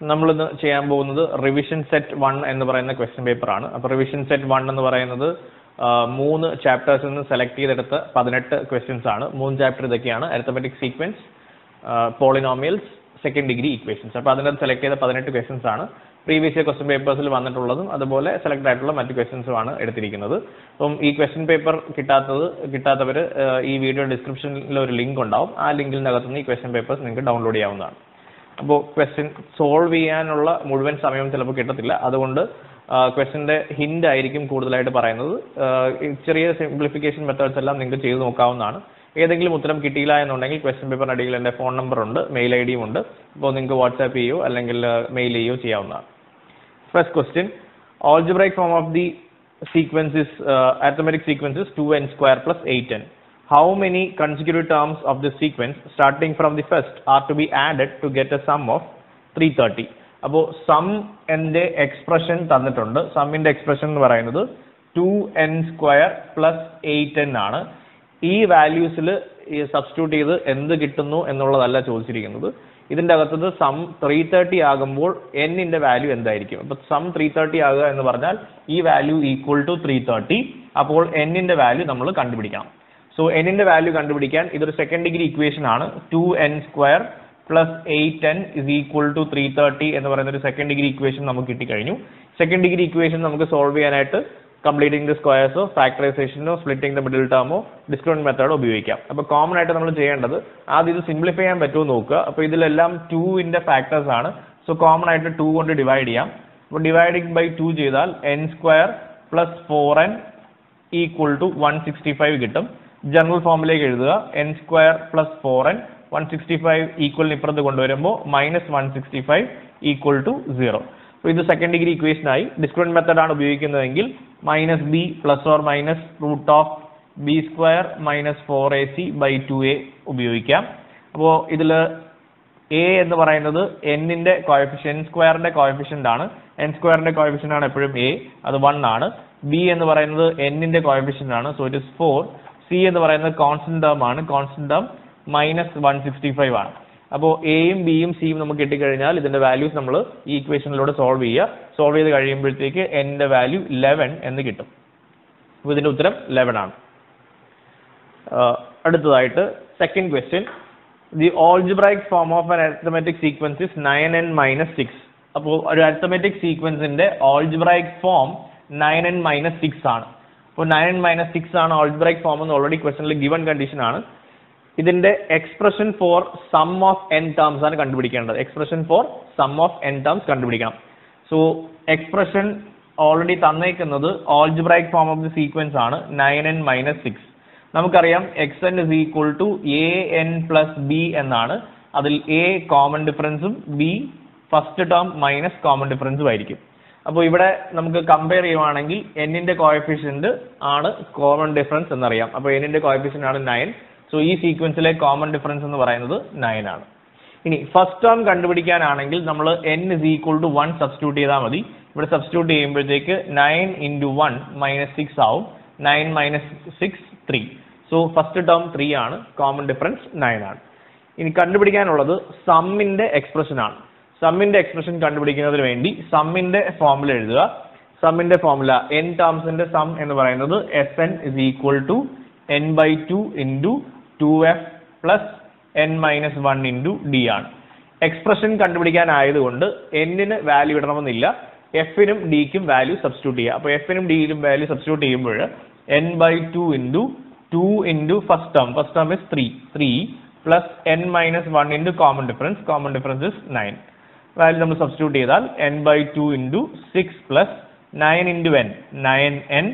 നമ്മൾ ഇന്ന് ചെയ്യാൻ പോകുന്നത് റിവിഷൻ സെറ്റ് വൺ എന്ന് പറയുന്ന ക്വസ്റ്റ്യൻ പേപ്പർ ആണ്. അപ്പോൾ റിവിഷൻ സെറ്റ് വൺ എന്ന് പറയുന്നത് മൂന്ന് ചാപ്റ്റേഴ്സിൽ നിന്ന് സെലക്ട് ചെയ്തെടുത്ത പതിനെട്ട് ക്വസ്റ്റ്യൻസ് ആണ്. മൂന്ന് ചാപ്റ്റർ ഇതൊക്കെയാണ്. Arithmetic sequence polynomials second degree equations അപ്പോൾ അതിനകത്ത് സെലക്ട് ചെയ്ത പതിനെട്ട് ക്വസ്റ്റ്യൻസ് ആണ്. പ്രീവിയസ് ഇയർ ക്വസ്റ്റ്യൻ പേപ്പേഴ്സിൽ വന്നിട്ടുള്ളതും അതുപോലെ സെലക്ട് ആയിട്ടുള്ള മറ്റ് ക്വസ്റ്റ്യൻസും ആണ് എടുത്തിരിക്കുന്നത്. അപ്പം ഈ ക്വസ്റ്റ്യൻ പേപ്പർ കിട്ടാത്തത് കിട്ടാത്തവർ ഈ വീഡിയോ ഡിസ്ക്രിപ്ഷനിൽ ഒരു ലിങ്ക് ഉണ്ടാവും. ആ ലിങ്കിൽ നിന്ന് ഈ ക്വസ്റ്റ്യൻ പേപ്പേഴ്സ് നിങ്ങൾക്ക് ഡൗൺലോഡ് ചെയ്യാവുന്നതാണ്. അപ്പോൾ ക്വസ്റ്റ്യൻ സോൾവ് ചെയ്യാനുള്ള മുഴുവൻ സമയം ചിലപ്പോൾ കിട്ടത്തില്ല. അതുകൊണ്ട് ക്വസ്റ്റ്യന്റെ ഹിന്റ് ആയിരിക്കും കൂടുതലായിട്ട് പറയുന്നത്. ചെറിയ സിംപ്ലിഫിക്കേഷൻ മെത്തേഡ്സ് എല്ലാം നിങ്ങൾക്ക് ചെയ്തു നോക്കാവുന്നതാണ്. ഏതെങ്കിലും ഉത്തരം കിട്ടിയില്ല എന്നുണ്ടെങ്കിൽ ക്വസ്റ്റ്യൻ പേപ്പർ അടിയിൽ എന്റെ ഫോൺ നമ്പർ ഉണ്ട് മെയിൽ ഐ ഡിയും ഉണ്ട്. അപ്പോൾ നിങ്ങൾക്ക് വാട്സാപ്പ് ചെയ്യോ അല്ലെങ്കിൽ മെയിൽ ചെയ്യോ ചെയ്യാവുന്നതാണ്. First question algebraic form of the sequence is, uh, arithmetic sequence is 2n square plus 8n. How many consecutive terms of the sequence starting from the first are to be added to get a sum of 330? അപ്പോൾ some എന്റെ expression തന്നിട്ടുണ്ട്. സമ്മിന്റെ expression എന്ന് പറയുന്നത് two n square plus eight n ആണ്. ഈ വാല്യൂസിൽ substitute ചെയ്ത് എന്ത് കിട്ടുന്നു എന്നുള്ളതല്ല ചോദിച്ചിരിക്കുന്നത്. ഇതിന്റെ അകത്തത് സം ത്രീ തേർട്ടി ആകുമ്പോൾ എന്നിന്റെ വാല്യൂ എന്തായിരിക്കും? അപ്പോൾ സം ത്രീ തേർട്ടി ആകുക എന്ന് പറഞ്ഞാൽ ഈ value equal to three thirty അപ്പോൾ എന്നിന്റെ വാല്യൂ നമ്മൾ കണ്ടുപിടിക്കണം. സോ എന്നിന്റെ വാല്യൂ കണ്ടുപിടിക്കാൻ ഇതൊരു സെക്കൻഡ് ഡിഗ്രി ഇക്വേഷൻ ആണ്. Two n square plus eight n is equal to three thirty എന്ന് പറയുന്ന ഒരു സെക്കൻഡ് ഡിഗ്രി ഇക്വേഷൻ നമുക്ക് കിട്ടിക്കഴിഞ്ഞു. സെക്കൻഡ് ഡിഗ്രി ഇക്വേഷൻ നമുക്ക് സോൾവ് ചെയ്യാനായിട്ട് കംപ്ലീറ്റിംഗ് ദി സ്ക്വയർസോ ഫാക്ടറൈസേഷനോ സ്പ്ലിറ്റിംഗ് ദ മിഡിൽ ടേമോ ഡിസ്ക്രിമിനന്റ് മെത്തേഡോ ഉപയോഗിക്കാം. അപ്പോൾ കോമൺ ആയിട്ട് നമ്മൾ ചെയ്യേണ്ടത് ആദ്യം ഇത് സിംപ്ലിഫൈ ചെയ്യാൻ പറ്റുമോ നോക്കുക. അപ്പോൾ ഇതിലെല്ലാം ടൂവിന്റെ ഫാക്ടേഴ്സ് ആണ്. സോ കോമൺ ആയിട്ട് ടു കൊണ്ട് ഡിവൈഡ് ചെയ്യാം. അപ്പോൾ ഡിവൈഡിങ് ബൈ ടു ചെയ്താൽ n square plus four n equal to one sixty five കിട്ടും. ജനറൽ ഫോമിലേക്ക് എഴുതുക. N square plus four n one sixty five ഈക്വലിന് ഇപ്പുറത്ത് കൊണ്ടുവരുമ്പോൾ minus one sixty five equal to zero അപ്പോൾ ഇത് സെക്കൻഡ് ഡിഗ്രി ഡിസ്ക്രിമിനന്റ് മെത്തേഡ് ആണ് ഉപയോഗിക്കുന്നതെങ്കിൽ minus b plus or minus root of b square minus four a c by two a ഉപയോഗിക്കാം. അപ്പോൾ ഇതിൽ A എന്ന് പറയുന്നത് എന്നിന്റെ കോയഫിഷ്യൻ എൻ സ്ക്വയറിന്റെ കോയഫിഷ്യന്റ് ആണ്. എൻ സ്ക്വയറിന്റെ കോയഫിഷ്യന്റ് ആണ് എപ്പോഴും എ അത് വൺ ആണ്. ബി എന്ന് പറയുന്നത് എന്നിന്റെ കോയഫിഷ്യന്റ് ആണ്. So it is four c എന്ന് പറയുന്നത് കോൺസ്റ്റന്റ് ടേം ആണ്. Constant term minus one sixty five ആണ്. അപ്പോൾ എയും ബിയും സിയും നമുക്ക് കിട്ടിക്കഴിഞ്ഞാൽ ഇതിന്റെ വാല്യൂസ് നമ്മൾ ഈ ഇക്വേഷനിലൂടെ സോൾവ് ചെയ്യുക. സോൾവ് ചെയ്ത് കഴിയുമ്പോഴത്തേക്ക് എന്റെ വാല്യൂ ലെവൻ എന്ന് കിട്ടും. അപ്പോൾ ഇതിന്റെ ഉത്തരം ലെവൻ ആണ്. അടുത്തതായിട്ട് second question the algebraic form of an arithmetic sequence is nine n minus six അപ്പോൾ ഒരു arithmetic സീക്വൻസിന്റെ algebraic form nine n minus six ആണ്. അപ്പോൾ നയൻ മൈനസ് സിക്സ് ആണ് ഓൾജിബ്രൈക് ഫോം എന്ന് ഓൾറെഡി ക്വസ്റ്റനിൽ ഗിവൺ കണ്ടീഷൻ ആണ്. ഇതിന്റെ expression for sum of n terms ആണ് കണ്ടുപിടിക്കേണ്ടത്. Expression for sum of n terms കണ്ടുപിടിക്കണം. So expression already തന്നേക്കുന്നത് algebraic form of the sequence ആണ്. നയൻ എൻ മൈനസ് സിക്സ് നമുക്കറിയാം x n is equal to a n plus b എന്നാണ്. അതിൽ A common ഡിഫറൻസും b first term minus common ഡിഫറൻസും ആയിരിക്കും. അപ്പോൾ ഇവിടെ നമുക്ക് compare ചെയ്യുവാണെങ്കിൽ എന്നിന്റെ കോയഫിഷ്യന്റ് ആണ് കോമൺ ഡിഫറൻസ് എന്നറിയാം. അപ്പോൾ എന്നിന്റെ കോയഫിഷ്യന്റ് ആണ് നയൻ സോ ഈ സീക്വൻസിലെ കോമൺ ഡിഫറൻസ് എന്ന് പറയുന്നത് നയൻ ആണ്. ഇനി ഫസ്റ്റ് ടേം കണ്ടുപിടിക്കാനാണെങ്കിൽ നമ്മൾ n is equal to one substitute ചെയ്താൽ മതി. ഇവിടെ സബ്സ്റ്റിറ്റ്യൂട്ട് ചെയ്യുമ്പോഴത്തേക്ക് nine into one minus six ആവും. Nine minus six three so first term three ആണ്. കോമൺ ഡിഫറൻസ് നയൻ ആണ്. ഇനി കണ്ടുപിടിക്കാനുള്ളത് സമ്മിന്റെ എക്സ്പ്രഷൻ ആണ്. സമ്മിന്റെ എക്സ്പ്രഷൻ കണ്ടുപിടിക്കുന്നതിന് വേണ്ടി സമ്മിന്റെ ഫോർമുല എഴുതുക. സമ്മിന്റെ ഫോർമുല എൻ ടേംസിന്റെ സം എന്ന് പറയുന്നത് s n is equal to n by two into two f plus n minus one into d ആണ്. എക്സ്പ്രഷൻ കണ്ടുപിടിക്കാനായതുകൊണ്ട് എന്നിന് വാല്യൂ ഇടണമെന്നില്ല. എഫിനും ഡിക്കും വാല്യൂ സബ്സ്റ്റിറ്റ്യൂട്ട് ചെയ്യുക. അപ്പോൾ എഫിനും ഡിയിലും വാല്യൂ സബ്സ്റ്റിറ്റ്യൂട്ട് ചെയ്യുമ്പോൾ n by two into two into first term first term is three three plus n minus one into common difference common difference is nine value നമ്മൾ substitute ചെയ്താൽ n by two into six plus nine into n nine n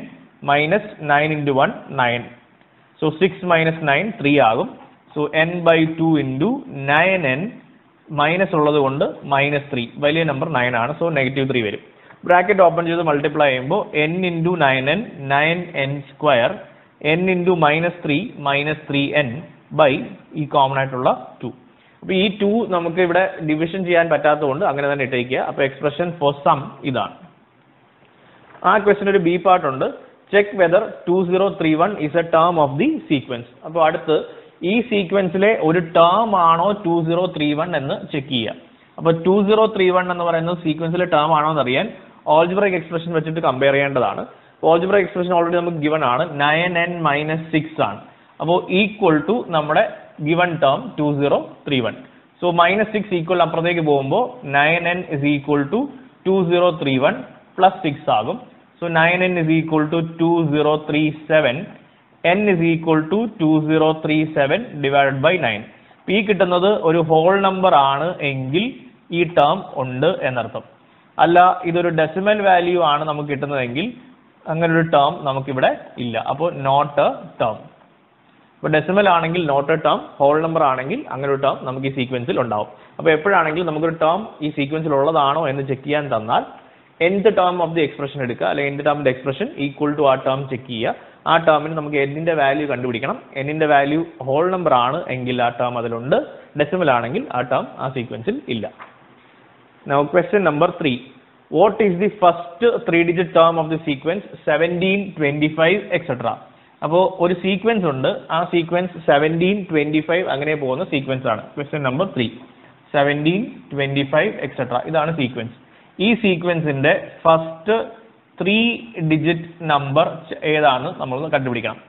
minus nine into one nine so six minus nine three ആകും. So n by two into nine n minus ഉള്ളത് കൊണ്ട് minus three വലിയ number nine ആണ്. So negative three വരും. Bracket open ചെയ്ത് multiply ചെയ്യുമ്പോൾ n into nine n nine n square n into minus three minus three n by ഈ common ആയിട്ടുള്ള two അപ്പോൾ ഈ ടു നമുക്ക് ഇവിടെ ഡിവിഷൻ ചെയ്യാൻ പറ്റാത്തതുകൊണ്ട് അങ്ങനെ തന്നെ ഇട്ടേക്കുക. അപ്പൊ എക്സ്പ്രഷൻ ഫോർ സം ഇതാണ്. ആ ക്വസ്റ്റിന് ഒരു ബി പാർട്ട് ഉണ്ട്. Check whether two zero three one is a term of the sequence അപ്പോൾ അടുത്ത് ഈ സീക്വൻസിലെ ഒരു ടേം ആണോ ടു സീറോ ത്രീ വൺ എന്ന് ചെക്ക് ചെയ്യുക. അപ്പൊ ടു സീറോ ത്രീ വൺ എന്ന് പറയുന്ന സീക്വൻസിലെ ടേം ആണോ എന്ന് അറിയാൻ ഓൾജിബ്രൈക് എക്സ്പ്രഷൻ വെച്ചിട്ട് കമ്പയർ ചെയ്യേണ്ടതാണ്. ഓൾജിബ്രൈക് എക്സ്പ്രഷൻ ഓൾറെഡി നമുക്ക് ഗിവൺ ആണ്. നയൻ എൻ മൈനസ് സിക്സ് ആണ്. അപ്പോൾ ഈക്വൽ ടു നമ്മുടെ given term two zero three one so minus six equal അപ്പുറത്തേക്ക് പോകുമ്പോൾ nine n is equal to two zero three one plus six ആകും. So nine n is equal to two zero three seven n is equal to two zero three seven divide by nine ഈ കിട്ടുന്നത് ഒരു whole number ആണ് എങ്കിൽ ഈ term ഉണ്ട് എന്നർത്ഥം. അല്ല ഇതൊരു ഡെസിമൽ വാല്യൂ ആണ് നമുക്ക് കിട്ടുന്നതെങ്കിൽ അങ്ങനെ ഒരു ടേം നമുക്കിവിടെ ഇല്ല. അപ്പോൾ നോട്ട് എ ടേം ഇപ്പോൾ ഡെസിമൽ ആണെങ്കിൽ not a term whole number ആണെങ്കിൽ അങ്ങനെ ഒരു ടേം നമുക്ക് ഈ സീക്വൻസിൽ ഉണ്ടാവും. അപ്പോൾ എപ്പോഴാണെങ്കിലും നമുക്കൊരു ടേം ഈ സീക്വൻസിൽ ഉള്ളതാണോ എന്ന് ചെക്ക് ചെയ്യാൻ തന്നാൽ എന്ത് ടേം ഓഫ് ദി എക്സ്പ്രഷൻ എടുക്കുക. അല്ലെങ്കിൽ എന്ത് ടേമിന്റെ എക്സ്പ്രഷൻ ഈക്വൽ ടു ആ ടേം ചെക്ക് ചെയ്യുക. ആ ടേമിന് നമുക്ക് എന്നിന്റെ വാല്യൂ കണ്ടുപിടിക്കണം. എന്നിന്റെ വാല്യൂ ഹോൾ നമ്പർ ആണ് എങ്കിൽ ആ ടേം അതിലുണ്ട്. ഡെസിമൽ ആണെങ്കിൽ ആ ടേം ആ സീക്വൻസിൽ ഇല്ല. Question number three what is the first three digit term of the sequence seventeen 17, 25, etc. അപ്പോൾ ഒരു സീക്വൻസ് ഉണ്ട്. ആ സീക്വൻസ് സെവന്റീൻ ട്വന്റി ഫൈവ് അങ്ങനെ പോകുന്ന സീക്വൻസ് ആണ്. Question number three seventeen twenty five etcetera ഇതാണ് സീക്വൻസ് ഈ സീക്വൻസിന്റെ ഫസ്റ്റ് ത്രീ ഡിജിറ്റ് നമ്പർ ഏതാണ് നമ്മൾ കണ്ടുപിടിക്കണം.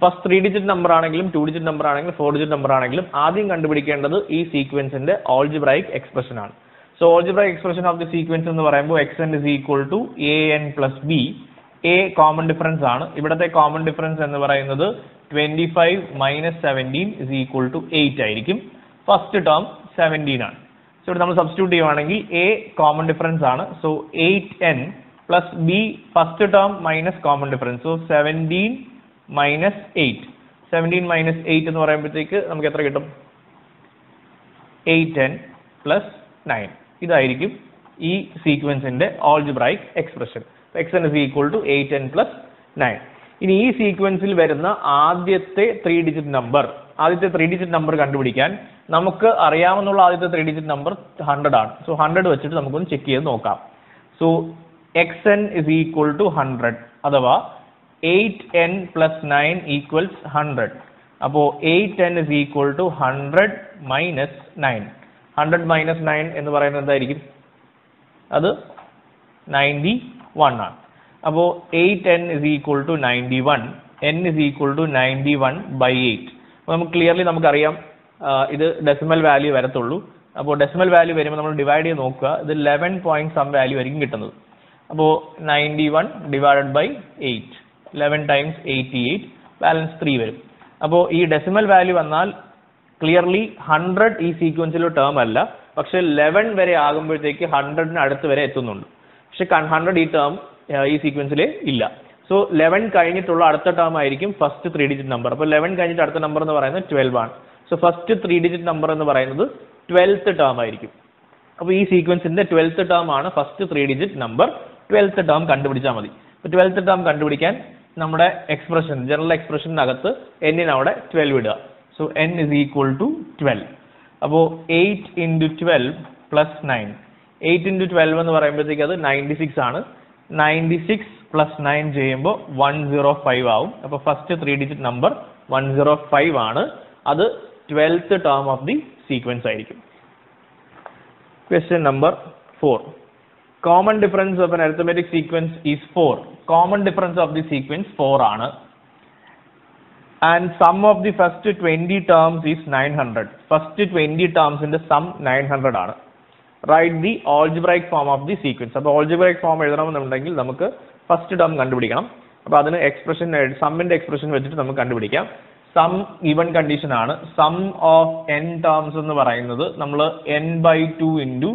ഫസ്റ്റ് ത്രീ ഡിജിറ്റ് നമ്പർ ആണെങ്കിലും ടു ഡിജിറ്റ് നമ്പർ ആണെങ്കിലും ഫോർ ഡിജിറ്റ് നമ്പർ ആണെങ്കിലും ആദ്യം കണ്ടുപിടിക്കേണ്ടത് ഈ സീക്വൻസിന്റെ ഓൾജിബ്രൈക് എക്സ്പ്രഷൻ ആണ്. So algebraic expression of the sequence എന്ന് പറയുമ്പോൾ x n is equal to a n plus b a common difference ആണ്. ഇവിടുത്തെ കോമൺ ഡിഫറൻസ് എന്ന് പറയുന്നത് twenty five minus seventeen is equal to eight ആയിരിക്കും. ഫസ്റ്റ് ടേം സെവന്റീൻ ആണ്. So ഇവിടെ നമ്മൾ സബ്സ്റ്റിറ്റ്യൂട്ട് ചെയ്യുവാണെങ്കിൽ എ കോമൺ ഡിഫറൻസ് ആണ്. So eight n plus b first term minus common difference so seventeen minus eight seventeen minus eight എന്ന് പറയുമ്പോഴത്തേക്ക് നമുക്ക് എത്ര കിട്ടും? എയ്റ്റ് എൻ പ്ലസ് നയൻ ഇതായിരിക്കും ഈ സീക്വൻസിന്റെ algebraic expression x n is equal to eight n plus nine ഇനി ഈ സീക്വൻസിൽ വരുന്ന ആദ്യത്തെ ത്രീ ഡിജിറ്റ് നമ്പർ ആദ്യത്തെ ത്രീ ഡിജിറ്റ് നമ്പർ കണ്ടുപിടിക്കാൻ നമുക്ക് അറിയാമെന്നുള്ള ആദ്യത്തെ ത്രീ ഡിജിറ്റ് നമ്പർ ഹൺഡ്രഡ് ആണ്. സോ ഹൺഡ്രഡ് വെച്ചിട്ട് നമുക്കൊന്ന് ചെക്ക് ചെയ്ത് നോക്കാം. So x n is equal to hundred അഥവാ eight n plus nine equals hundred അപ്പോൾ eight n is equal to hundred minus nine hundred minus nine എന്ന് പറയുന്നത് എന്തായിരിക്കും? അത് നയന്റി വൺ ആണ് അപ്പോൾ eight n is equal to ninety one n is equal to ninety one by eight അപ്പോൾ നമുക്ക് clearly നമുക്കറിയാം ആ, ഇത് ഡെസിമൽ വാല്യൂ വരത്തുള്ളൂ. അപ്പോൾ ഡെസിമൽ വാല്യൂ വരുമ്പോൾ നമ്മൾ ഡിവൈഡ് ചെയ്ത് നോക്കുക. ഇത് ലെവൻ പോയിന്റ് സം വാല്യൂ ആയിരിക്കും കിട്ടുന്നത്. അപ്പോൾ ninety one divided by eight eleven times eighty eight balance three വരും. അപ്പോൾ ഈ ഡെസിമൽ വാല്യൂ വന്നാൽ ക്ലിയർലി ഹൺഡ്രഡ് ഈ സീക്വൻസിലെ ടേം അല്ല. പക്ഷെ ലെവൻ വരെ ആകുമ്പോഴത്തേക്ക് ഹൺഡ്രഡിന് അടുത്ത് വരെ എത്തുന്നുണ്ട്. പക്ഷെ ഹൺഡ്രഡ് ഈ ടേം ഈ സീക്വൻസിൽ ഇല്ല. സോ ലെവൻ കഴിഞ്ഞിട്ടുള്ള അടുത്ത ടേം ആയിരിക്കും ഫസ്റ്റ് ത്രീ ഡിജിറ്റ് നമ്പർ അപ്പോൾ ലെവൻ കഴിഞ്ഞിട്ട് അടുത്ത നമ്പർ എന്ന് പറയുന്നത് ട്വൽവ് ആണ്. So first three digit number എന്ന് പറയുന്നത് ട്വൽത്ത് ടേം ആയിരിക്കും. അപ്പോൾ ഈ സീക്വൻസിന്റെ ട്വൽത്ത് ടേം ആണ് first three digit number twelfth term കണ്ടുപിടിച്ചാൽ മതി. അപ്പോൾ ട്വൽത്ത് ടേം കണ്ടുപിടിക്കാൻ നമ്മുടെ എക്സ്പ്രഷൻ ജനറൽ എക്സ്പ്രഷനകത്ത് എന്നിനവിടെ ട്വൽവ് ഇടുക. So n is equal to twelve അപ്പോൾ eight into twelve plus nine eight into twelve എന്ന് പറയുമ്പോഴത്തേക്ക് അത് നയന്റി സിക്സ് ആണ് നയന്റി സിക്സ് പ്ലസ് നയൻ ചെയ്യുമ്പോൾ വൺ സീറോ ഫൈവ് ആവും അപ്പോൾ first three digit number one zero five ആണ് അത് twelfth term of the sequence ആയിരിക്കും Question number 4. Common difference of an arithmetic sequence is 4. Common difference of the sequence 4 ആണ്. And sum of the first 20 terms is 900. First 20 terms in the sum 900 ആണ്. Write the algebraic form of the sequence അപ്പോൾ algebraic form എഴുതണമെന്നുണ്ടെങ്കിൽ നമുക്ക് first term കണ്ടുപിടിക്കണം. അപ്പോൾ അതിന് expression സമ്മിന്റെ expression വെച്ചിട്ട് നമുക്ക് കണ്ടുപിടിക്കാം. സം ഗിവൺ കണ്ടീഷൻ ആണ് സം ഓഫ് എൻ ടേംസ് എന്ന് പറയുന്നത് നമ്മൾ n by two into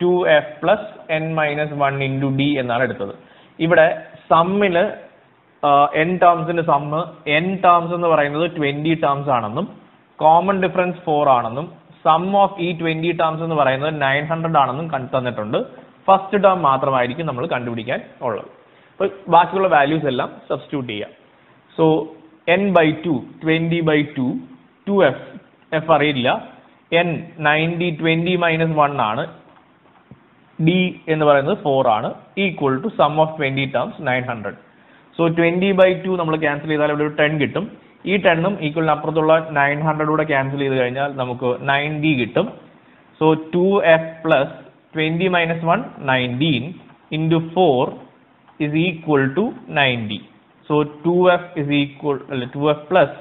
two f plus n minus one into d എന്നാണ് എടുത്തത് ഇവിടെ സമ്മിൽ എൻ ടേംസിന്റെ സമ്മ് എൻ ടേംസ് എന്ന് പറയുന്നത് ട്വന്റി ടേംസ് ആണെന്നും കോമൺ ഡിഫറൻസ് ഫോർ ആണെന്നും സം ഓഫ് ഈ ട്വന്റി ടേംസ് എന്ന് പറയുന്നത് നയൻ ഹൺഡ്രഡ് ആണെന്നും തന്നിട്ടുണ്ട്. ഫസ്റ്റ് ടേം മാത്രമായിരിക്കും നമ്മൾ കണ്ടുപിടിക്കാൻ ഉള്ളത്. അപ്പോൾ ബാക്കിയുള്ള വാല്യൂസ് എല്ലാം സബ്സ്റ്റിറ്റ്യൂട്ട് ചെയ്യാം. So n by two twenty by two two f f അറിയില്ല. N ninety twenty minus one ആണ്. ഡി എന്ന് പറയുന്നത് ഫോർ ആണ്. Equal to sum of twenty terms nine hundred so twenty by two നമ്മൾ cancel ചെയ്താൽ ഇവിടെ ഒരു ടെൻ കിട്ടും. ഈ ടെണ്ണും ഈക്വലിന് അപ്പുറത്തുള്ള നയൻ ഹൺഡ്രഡ് കൂടെ ക്യാൻസൽ ചെയ്ത് കഴിഞ്ഞാൽ നമുക്ക് നയന്റി കിട്ടും. So so two f plus twenty minus one nineteen into four is equal to ninety so two f is equal അല്ല two f plus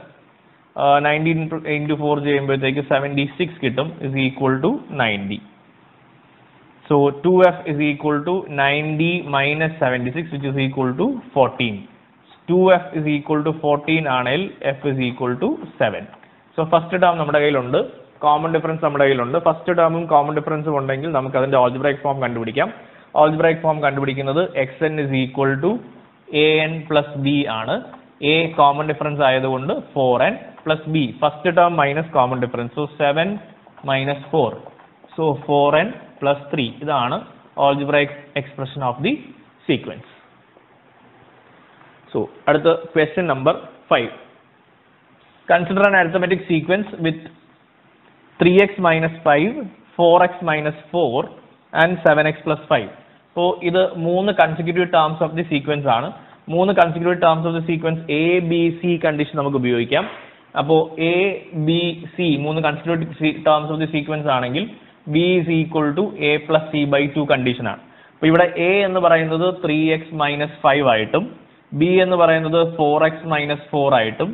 nineteen into four ചെയ്യുമ്പോഴത്തേക്ക് സെവന്റി സിക്സ് കിട്ടും is equal to ninety So 2f is equal to 90 minus 76 which is equal to 14. 2f is equal to 14 ആണെങ്കിൽ f is equal to 7. So first term നമ്മുടെ കയ്യിലുണ്ട്. Common difference നമ്മുടെ കയ്യിലുണ്ട്. First ടേമും common ഡിഫറൻസും ഉണ്ടെങ്കിൽ നമുക്ക് അതിന്റെ ഓൾജിബ്രൈക് ഫോം കണ്ടുപിടിക്കാം. ഓൾജിബ്രൈക് ഫോം കണ്ടുപിടിക്കുന്നത് x n is equal to a n plus b ആണ്. എ കോമൺ ഡിഫറൻസ് ആയതുകൊണ്ട് four n plus b first term minus common difference so seven minus four so four n plus three ഇതാണ് algebraic expression of the sequence so അടുത്ത question number five consider an arithmetic sequence with three x minus five four x minus four and seven x plus five അപ്പോൾ ഇത് മൂന്ന് consecutive terms of the sequence ആണ്. മൂന്ന് consecutive terms of the sequence a b c condition നമുക്ക് ഉപയോഗിക്കാം. അപ്പോൾ a b c മൂന്ന് consecutive terms of the sequence ആണെങ്കിൽ b is equal to a plus c by two condition ആണ്. അപ്പോൾ ഇവിടെ എ എന്ന് പറയുന്നത് ത്രീ എക്സ് മൈനസ് ഫൈവ് ആയിട്ടും ബി എന്ന് പറയുന്നത് ഫോർ എക്സ് മൈനസ് ഫോർ ആയിട്ടും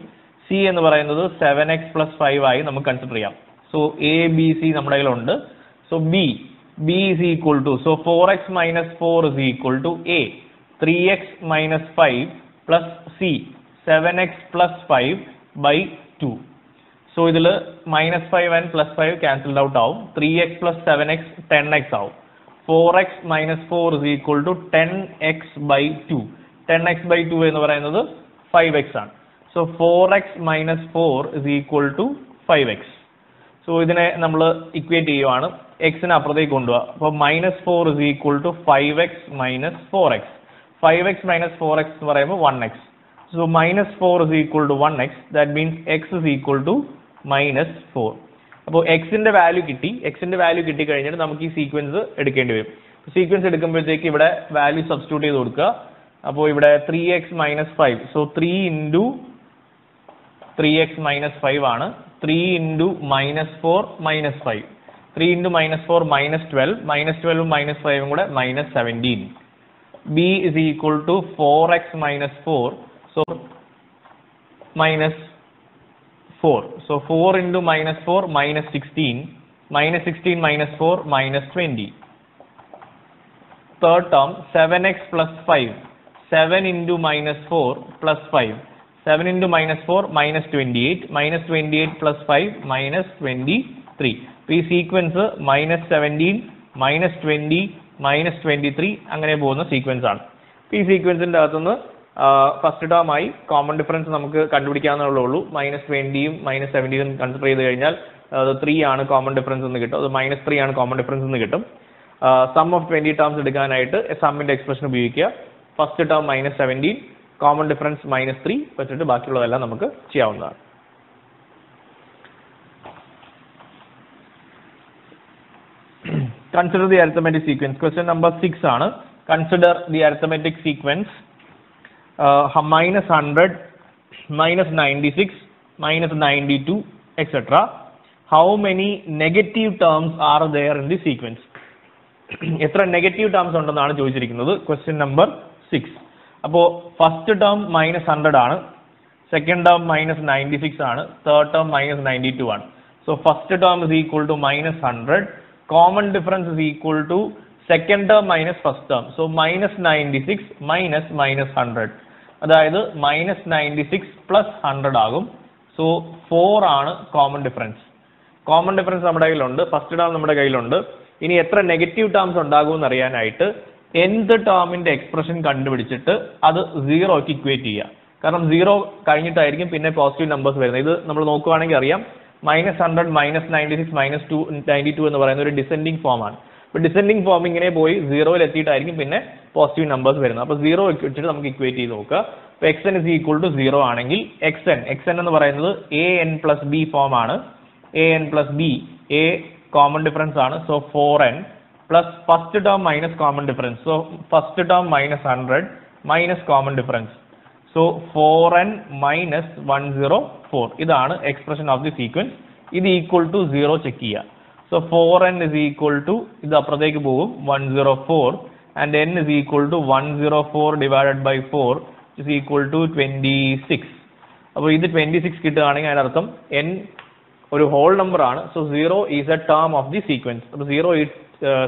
സി എന്ന് പറയുന്നത് സെവൻ എക്സ് പ്ലസ് ഫൈവ് ആയി നമുക്ക് കൺസിഡർ ചെയ്യാം. സോ എ ബി സി നമ്മുടെ കയ്യിലുണ്ട്. So b b is equal to so four x minus four is equal to a three x minus five plus c seven x plus five by two so ഇതിൽ minus five and plus five cancelled out ആവും. Three x plus seven x ten x ആവും. Four x minus four is equal to ten x by two ten x by two എന്ന് പറയുന്നത് five x ആണ്. So four x minus four is equal to five x so ഇതിനെ നമ്മൾ equate ചെയ്യുവാണ്. എക്സിന് അപ്പുറത്തേക്ക് കൊണ്ടുപോകുക അപ്പോൾ minus four is equal to five x minus four x five x minus four x എന്ന് പറയുമ്പോൾ one x so minus four is equal to one x that means x is equal to minus four അപ്പോൾ എക്സിന്റെ value കിട്ടി. എക്സിന്റെ value കിട്ടി കഴിഞ്ഞിട്ട് നമുക്ക് ഈ സീക്വൻസ് എടുക്കേണ്ടി വരും. സീക്വൻസ് എടുക്കുമ്പോഴത്തേക്ക് ഇവിടെ വാല്യൂ സബ്സ്റ്റിറ്റ്യൂട്ട് ചെയ്ത് കൊടുക്കുക. അപ്പോൾ ഇവിടെ three x minus five so three into three x minus five ആണ്. Three into minus four minus five three into minus four minus twelve minus ട്വൽവും minus ഫൈവും കൂടെ minus seventeen b is equal to four x minus four so minus four so four into minus four minus sixteen minus sixteen minus four minus twenty third term seven x plus term 7x plus 5 7 into minus 4 plus 5 7 into minus 4 minus 28 minus 28 plus 5 minus 23 അപ്പോൾ ഈ sequence minus seventeen minus twenty minus twenty three അങ്ങനെ പോകുന്ന sequence ആണ്. ഈ സീക്വൻസിന്റെ അകത്തുനിന്ന് first term ആയി common difference നമുക്ക് കണ്ടുപിടിക്കാവുന്നതേ ഉള്ളൂ. മൈനസ് ട്വന്റിയും മൈനസ് സെവന്റീനും കൺസിഡർ ചെയ്ത് കഴിഞ്ഞാൽ അത് ത്രീ ആണ് കോമൺ ഡിഫറൻസ് എന്ന് കിട്ടും. അത് മൈനസ് ത്രീ ആണ് കോമൺ ഡിഫറൻസ് എന്ന് കിട്ടും. സം ഓഫ് ട്വന്റി ടേംസ് എടുക്കാനായിട്ട് സമ്മിന്റെ എക്സ്പ്രഷൻ ഉപയോഗിക്കുക. First term minus seventeen common difference minus three വെച്ചിട്ട് ബാക്കിയുള്ളതെല്ലാം നമുക്ക് ചെയ്യാവുന്നതാണ്. Consider the arithmetic sequence question number six ആണ്. Consider the arithmetic sequence minus hundred minus ninety six minus ninety two etcetera how many negative terms are there in the sequence എത്ര negative terms ഉണ്ടെന്നാണ് ചോദിച്ചിരിക്കുന്നത്? Question number six അപ്പോൾ first term minus hundred ആണ്. Second term minus ninety six ആണ്. Third term minus ninety two ആണ്. So first term is equal to minus hundred common difference is equal to second term minus first term so minus ninety six minus minus hundred അതായത് minus ninety six plus hundred ആകും. So four ആണ് common difference common difference നമ്മുടെ കയ്യിലുണ്ട്. First term നമ്മുടെ കയ്യിലുണ്ട്. ഇനി എത്ര negative terms ഉണ്ടാകുമെന്ന് അറിയാനായിട്ട് എന്ത് ടേമിന്റെ എക്സ്പ്രഷൻ കണ്ടുപിടിച്ചിട്ട് അത് സീറോയ്ക്ക് ഇക്വേറ്റ് ചെയ്യുക. കാരണം സീറോ കഴിഞ്ഞിട്ടായിരിക്കും പിന്നെ പോസിറ്റീവ് നമ്പേഴ്സ് വരുന്നത്. ഇത് നമ്മൾ നോക്കുവാണെങ്കിൽ അറിയാം. Minus hundred minus ninety six minus two ninety two എന്ന് പറയുന്ന ഒരു ഡിസെൻഡിങ് ഫോം ആണ്. അപ്പോൾ ഡിസെൻഡിങ് ഫോം ഇങ്ങനെ പോയി സീറോയിൽ എത്തിയിട്ടായിരിക്കും പിന്നെ പോസിറ്റീവ് നമ്പേഴ്സ് വരുന്നത്. അപ്പോൾ സീറോ വെച്ചിട്ട് നമുക്ക് ഇക്വേറ്റ് ചെയ്ത് നോക്കുക. അപ്പോൾ x n is equal to zero ആണെങ്കിൽ എക്സ് എൻ എക്സ് എൻ എന്ന് പറയുന്നത് a n plus b form ആണ്. A n plus b a common difference ആണ്. So four n minus common difference so first term minus hundred minus common difference so four n minus one zero four ഇതാണ് expression of the sequence ഇത് equal to zero check ചെയ്യുക. So four n is equal to ഇത് അപ്പുറത്തേക്ക് പോകും. One zero four and n is equal to one zero four divided by four is equal to twenty six അപ്പോൾ ഇത് twenty six കിട്ടുകയാണെങ്കിൽ അതിനർത്ഥം n ഒരു whole number ആണ്. So zero is a term of the sequence അപ്പോൾ zero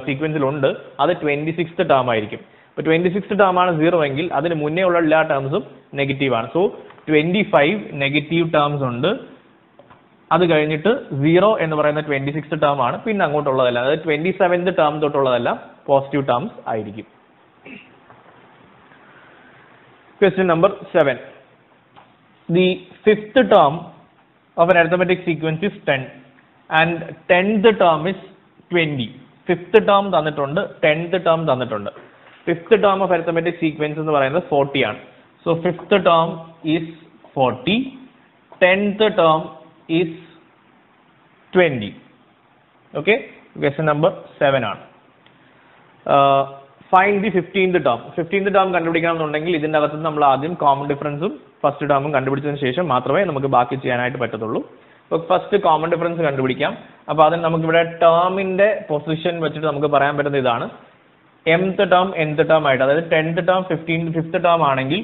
സീക്വൻസിലുണ്ട് അത് twenty six term ആയിരിക്കും. ഇപ്പോൾ ട്വന്റി സിക്സ് ടേം ആണ് സീറോ എങ്കിൽ അതിന് മുന്നേ ഉള്ള എല്ലാ ടേംസും നെഗറ്റീവ് ആണ്. So twenty five negative terms ഉണ്ട്. അത് കഴിഞ്ഞിട്ട് സീറോ എന്ന് പറയുന്ന ട്വന്റി സിക്സ് ടേം ആണ്. പിന്നെ അങ്ങോട്ടുള്ളതല്ല. അതായത് ട്വന്റി സെവൻത് ടേം തൊട്ടുള്ളതെല്ലാം പോസിറ്റീവ് ടേംസ് ആയിരിക്കും. Question number seven the fifth term of an arithmetic sequence is 10 and 10th term is 20 fifth term തന്നിട്ടുണ്ട് ടെൻത്ത് ടേം തന്നിട്ടുണ്ട്. Fifth term of arithmetic sequence എന്ന് പറയുന്നത് 40 ആണ്. So fifth term is 40 10th term is 20 okay? Question number 7 ആണ്. Find the fifteenth term fifteenth term കണ്ടുപിടിക്കണമെന്നുണ്ടെങ്കിൽ ഇതിന്റെ അകത്ത് നമ്മൾ ആദ്യം കോമൺ ഡിഫറൻസും ഫസ്റ്റ് ടേമും കണ്ടുപിടിച്ചതിന് ശേഷം മാത്രമേ നമുക്ക് ബാക്കി ചെയ്യാനായിട്ട് പറ്റത്തുള്ളൂ. അപ്പോൾ ഫസ്റ്റ് കോമൺ ഡിഫറൻസ് കണ്ടുപിടിക്കാം. അപ്പോൾ അതിന് നമുക്കിവിടെ ടേമിന്റെ പൊസിഷൻ വെച്ചിട്ട് നമുക്ക് പറയാൻ പറ്റുന്ന ഇതാണ്. എംത്ത് ടേം എൻത്ത് ടേം ആയിട്ട്. അതായത് tenth term fifteen fifth term ആണെങ്കിൽ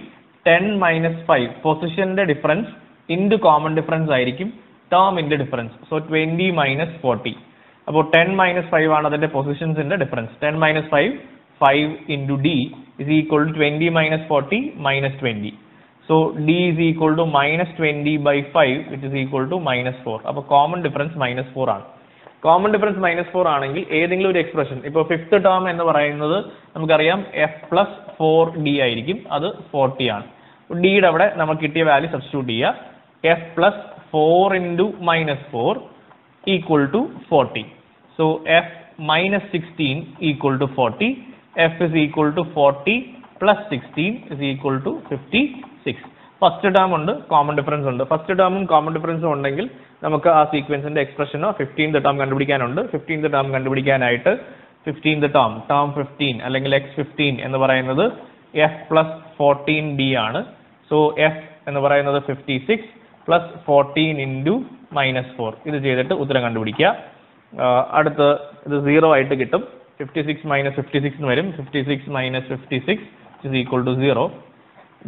ടെൻ മൈനസ് ഫൈവ് പൊസിഷന്റെ ഡിഫറൻസ് ഇന്റു കോമൺ ഡിഫറൻസ് ആയിരിക്കും ടേമിന്റെ difference so twenty minus forty അപ്പോൾ ടെൻ മൈനസ് ഫൈവ് ആണ് അതിന്റെ പൊസിഷൻസിന്റെ difference ten minus five five into d is equal to twenty minus forty minus twenty so d is equal to minus twenty by five which is equal to minus four അപ്പോൾ common difference minus four ആണ്. Common difference minus four ആണെങ്കിൽ ഏതെങ്കിലും ഒരു expression ഇപ്പോൾ fifth term എന്ന് പറയുന്നത് നമുക്കറിയാം F plus four D ആയിരിക്കും അത് ഫോർട്ടി ആണ്. ഡിയുടെ അവിടെ നമുക്ക് കിട്ടിയ വാല്യൂ സബ്സ്റ്റിറ്റ്യൂട്ട് ചെയ്യുക. F plus four into minus four equal to forty so f minus sixteen equal to forty f is equal to forty plus sixteen is equal to fifty six first term ഉണ്ട് common difference ഉണ്ട്. First ടേമും common ഡിഫറൻസും ഉണ്ടെങ്കിൽ നമുക്ക് ആ സീക്വൻസിന്റെ എക്സ്പ്രഷനോ fifteenth term കണ്ടുപിടിക്കാനുണ്ട്. ഫിഫ്റ്റീൻത് ടേം കണ്ടുപിടിക്കാനായിട്ട് ഫിഫ്റ്റീൻത് ടേം ടേം ഫിഫ്റ്റീൻ അല്ലെങ്കിൽ എക്സ് ഫിഫ്റ്റീൻ എന്ന് പറയുന്നത് എഫ് പ്ലസ് ഫോർട്ടീൻ ബി ആണ്. സോ എഫ് എന്ന് പറയുന്നത് fifty six plus fourteen into minus four ഇത് ചെയ്തിട്ട് ഉത്തരം കണ്ടുപിടിക്കുക. അടുത്ത് ഇത് സീറോ ആയിട്ട് കിട്ടും. Fifty six minus fifty six വരും. Fifty six minus fifty six is equal to zero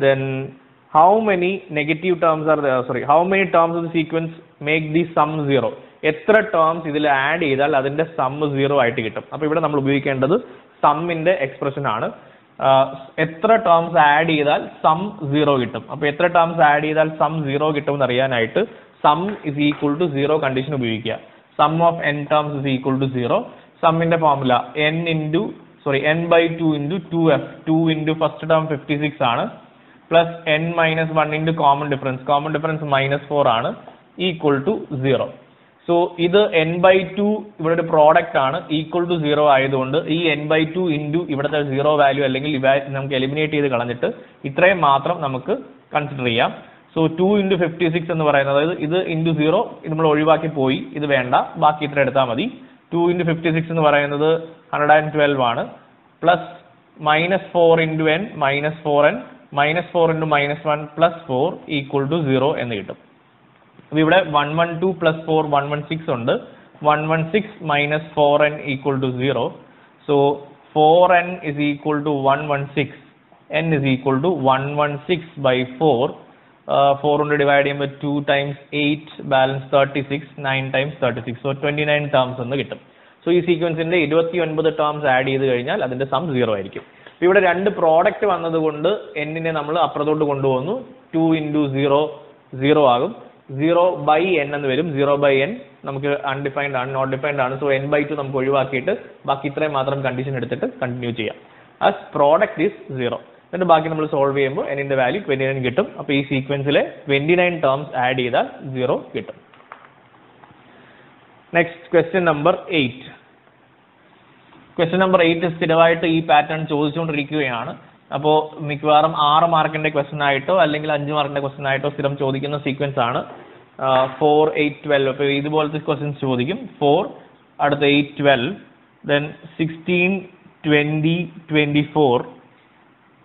then how many negative terms are there? Sorry how many terms of the sequence make the sum zero? എത്ര terms ഇതിൽ add ചെയ്താൽ അതിന്റെ some zero ആയിട്ട് കിട്ടും? അപ്പൊ ഇവിടെ നമ്മൾ ഉപയോഗിക്കേണ്ടത് സമ്മിന്റെ എക്സ്പ്രഷൻ ആണ്. എത്ര ടേംസ് ആഡ് ചെയ്താൽ സം സീറോ കിട്ടും? അപ്പൊ എത്ര ടേംസ് ആഡ് ചെയ്താൽ സം സീറോ കിട്ടും എന്ന് അറിയാനായിട്ട് sum is equal to zero condition ഉപയോഗിക്കുക sum of n terms is equal to zero സമ്മിന്റെ formula n into sorry n by two into two f two into first term fifty six ആണ്. Plus n minus one into common difference common difference minus four ആണ് equal to zero so ഇത് N by two ഇവിടെ ഒരു product ആണ് equal to zero ആയതുകൊണ്ട് ഈ N by two into ഇവിടുത്തെ zero value അല്ലെങ്കിൽ നമുക്ക് എലിമിനേറ്റ് ചെയ്ത് കളഞ്ഞിട്ട് ഇത്രയും മാത്രം നമുക്ക് കൺസിഡർ ചെയ്യാം. So two into fifty six എന്ന് പറയുന്നത് അതായത് ഇത് ഇന്റു സീറോ ഇത് നമ്മൾ ഒഴിവാക്കി പോയി ഇത് വേണ്ട ബാക്കി ഇത്ര എടുത്താൽ മതി. ടു ഇന്റു ഫിഫ്റ്റി സിക്സ് എന്ന് പറയുന്നത് ഹൺഡ്രഡ് ആൻഡ് ട്വൽവ് ആണ്. Plus minus four into n minus four n minus four into minus one plus four equal to zero എന്ന് കിട്ടും. അപ്പൊ ഇവിടെ one one two plus four one one six ഉണ്ട്. One one six minus four n equal to zero so four n is equal to one one six n is equal to one one six by four four കൊണ്ട് divide ചെയ്യുമ്പോൾ two times eight balance thirty six nine times thirty six so twenty nine terms എന്ന് കിട്ടും. So ഈ സീക്വൻസിന്റെ ഇരുപത്തി ഒൻപത് terms add ചെയ്ത് കഴിഞ്ഞാൽ അതിന്റെ സം സീറോ ആയിരിക്കും. ഇപ്പൊ ഇവിടെ രണ്ട് പ്രോഡക്റ്റ് വന്നതുകൊണ്ട് എന്നിനെ നമ്മൾ അപ്പുറത്തോട്ട് കൊണ്ടുപോകുന്നു ടു ഇന്റു സീറോ സീറോ ആകും. സീറോ ബൈ എൻ എന്ന് വരും. സീറോ ബൈ എൻ നമുക്ക് അൺഡിഫൈൻഡ് ആണ് നോട്ട് ഡിഫൈൻഡ് ആണ്. സോ എൻ ബൈ ടു നമുക്ക് ഒഴിവാക്കിയിട്ട് ബാക്കി ഇത്രയും മാത്രം കണ്ടീഷൻ എടുത്തിട്ട് കണ്ടിന്യൂ ചെയ്യാം. ആസ് പ്രോഡക്റ്റ് ഈസ് സീറോ എന്നിട്ട് ബാക്കി നമ്മൾ സോൾവ് ചെയ്യുമ്പോൾ എന്നിന്റെ വാല്യൂ ട്വന്റി നയൻ കിട്ടും. അപ്പോൾ ഈ സീക്വൻസിലെ ട്വന്റി നയൻ ടേംസ് ആഡ് ചെയ്താൽ സീറോ കിട്ടും. Next question number eight question number eight സ്ഥിരമായിട്ട് ഈ പാറ്റേൺ ചോദിച്ചുകൊണ്ടിരിക്കുകയാണ്. അപ്പോൾ മിക്കവാറും ആറ് മാർക്കിന്റെ ക്വസ്റ്റ്യൻ ആയിട്ടോ അല്ലെങ്കിൽ അഞ്ച് മാർക്കിന്റെ ക്വസ്റ്റ്യൻ ആയിട്ടോ സ്ഥിരം ചോദിക്കുന്ന സീക്വൻസ് ആണ്. ഫോർ എയ്റ്റ് ട്വൽവ് അപ്പോൾ ഇതുപോലത്തെ ക്വസ്റ്റ്യൻസ് ചോദിക്കും. ഫോർ അടുത്ത eight twelve then sixteen twenty twenty four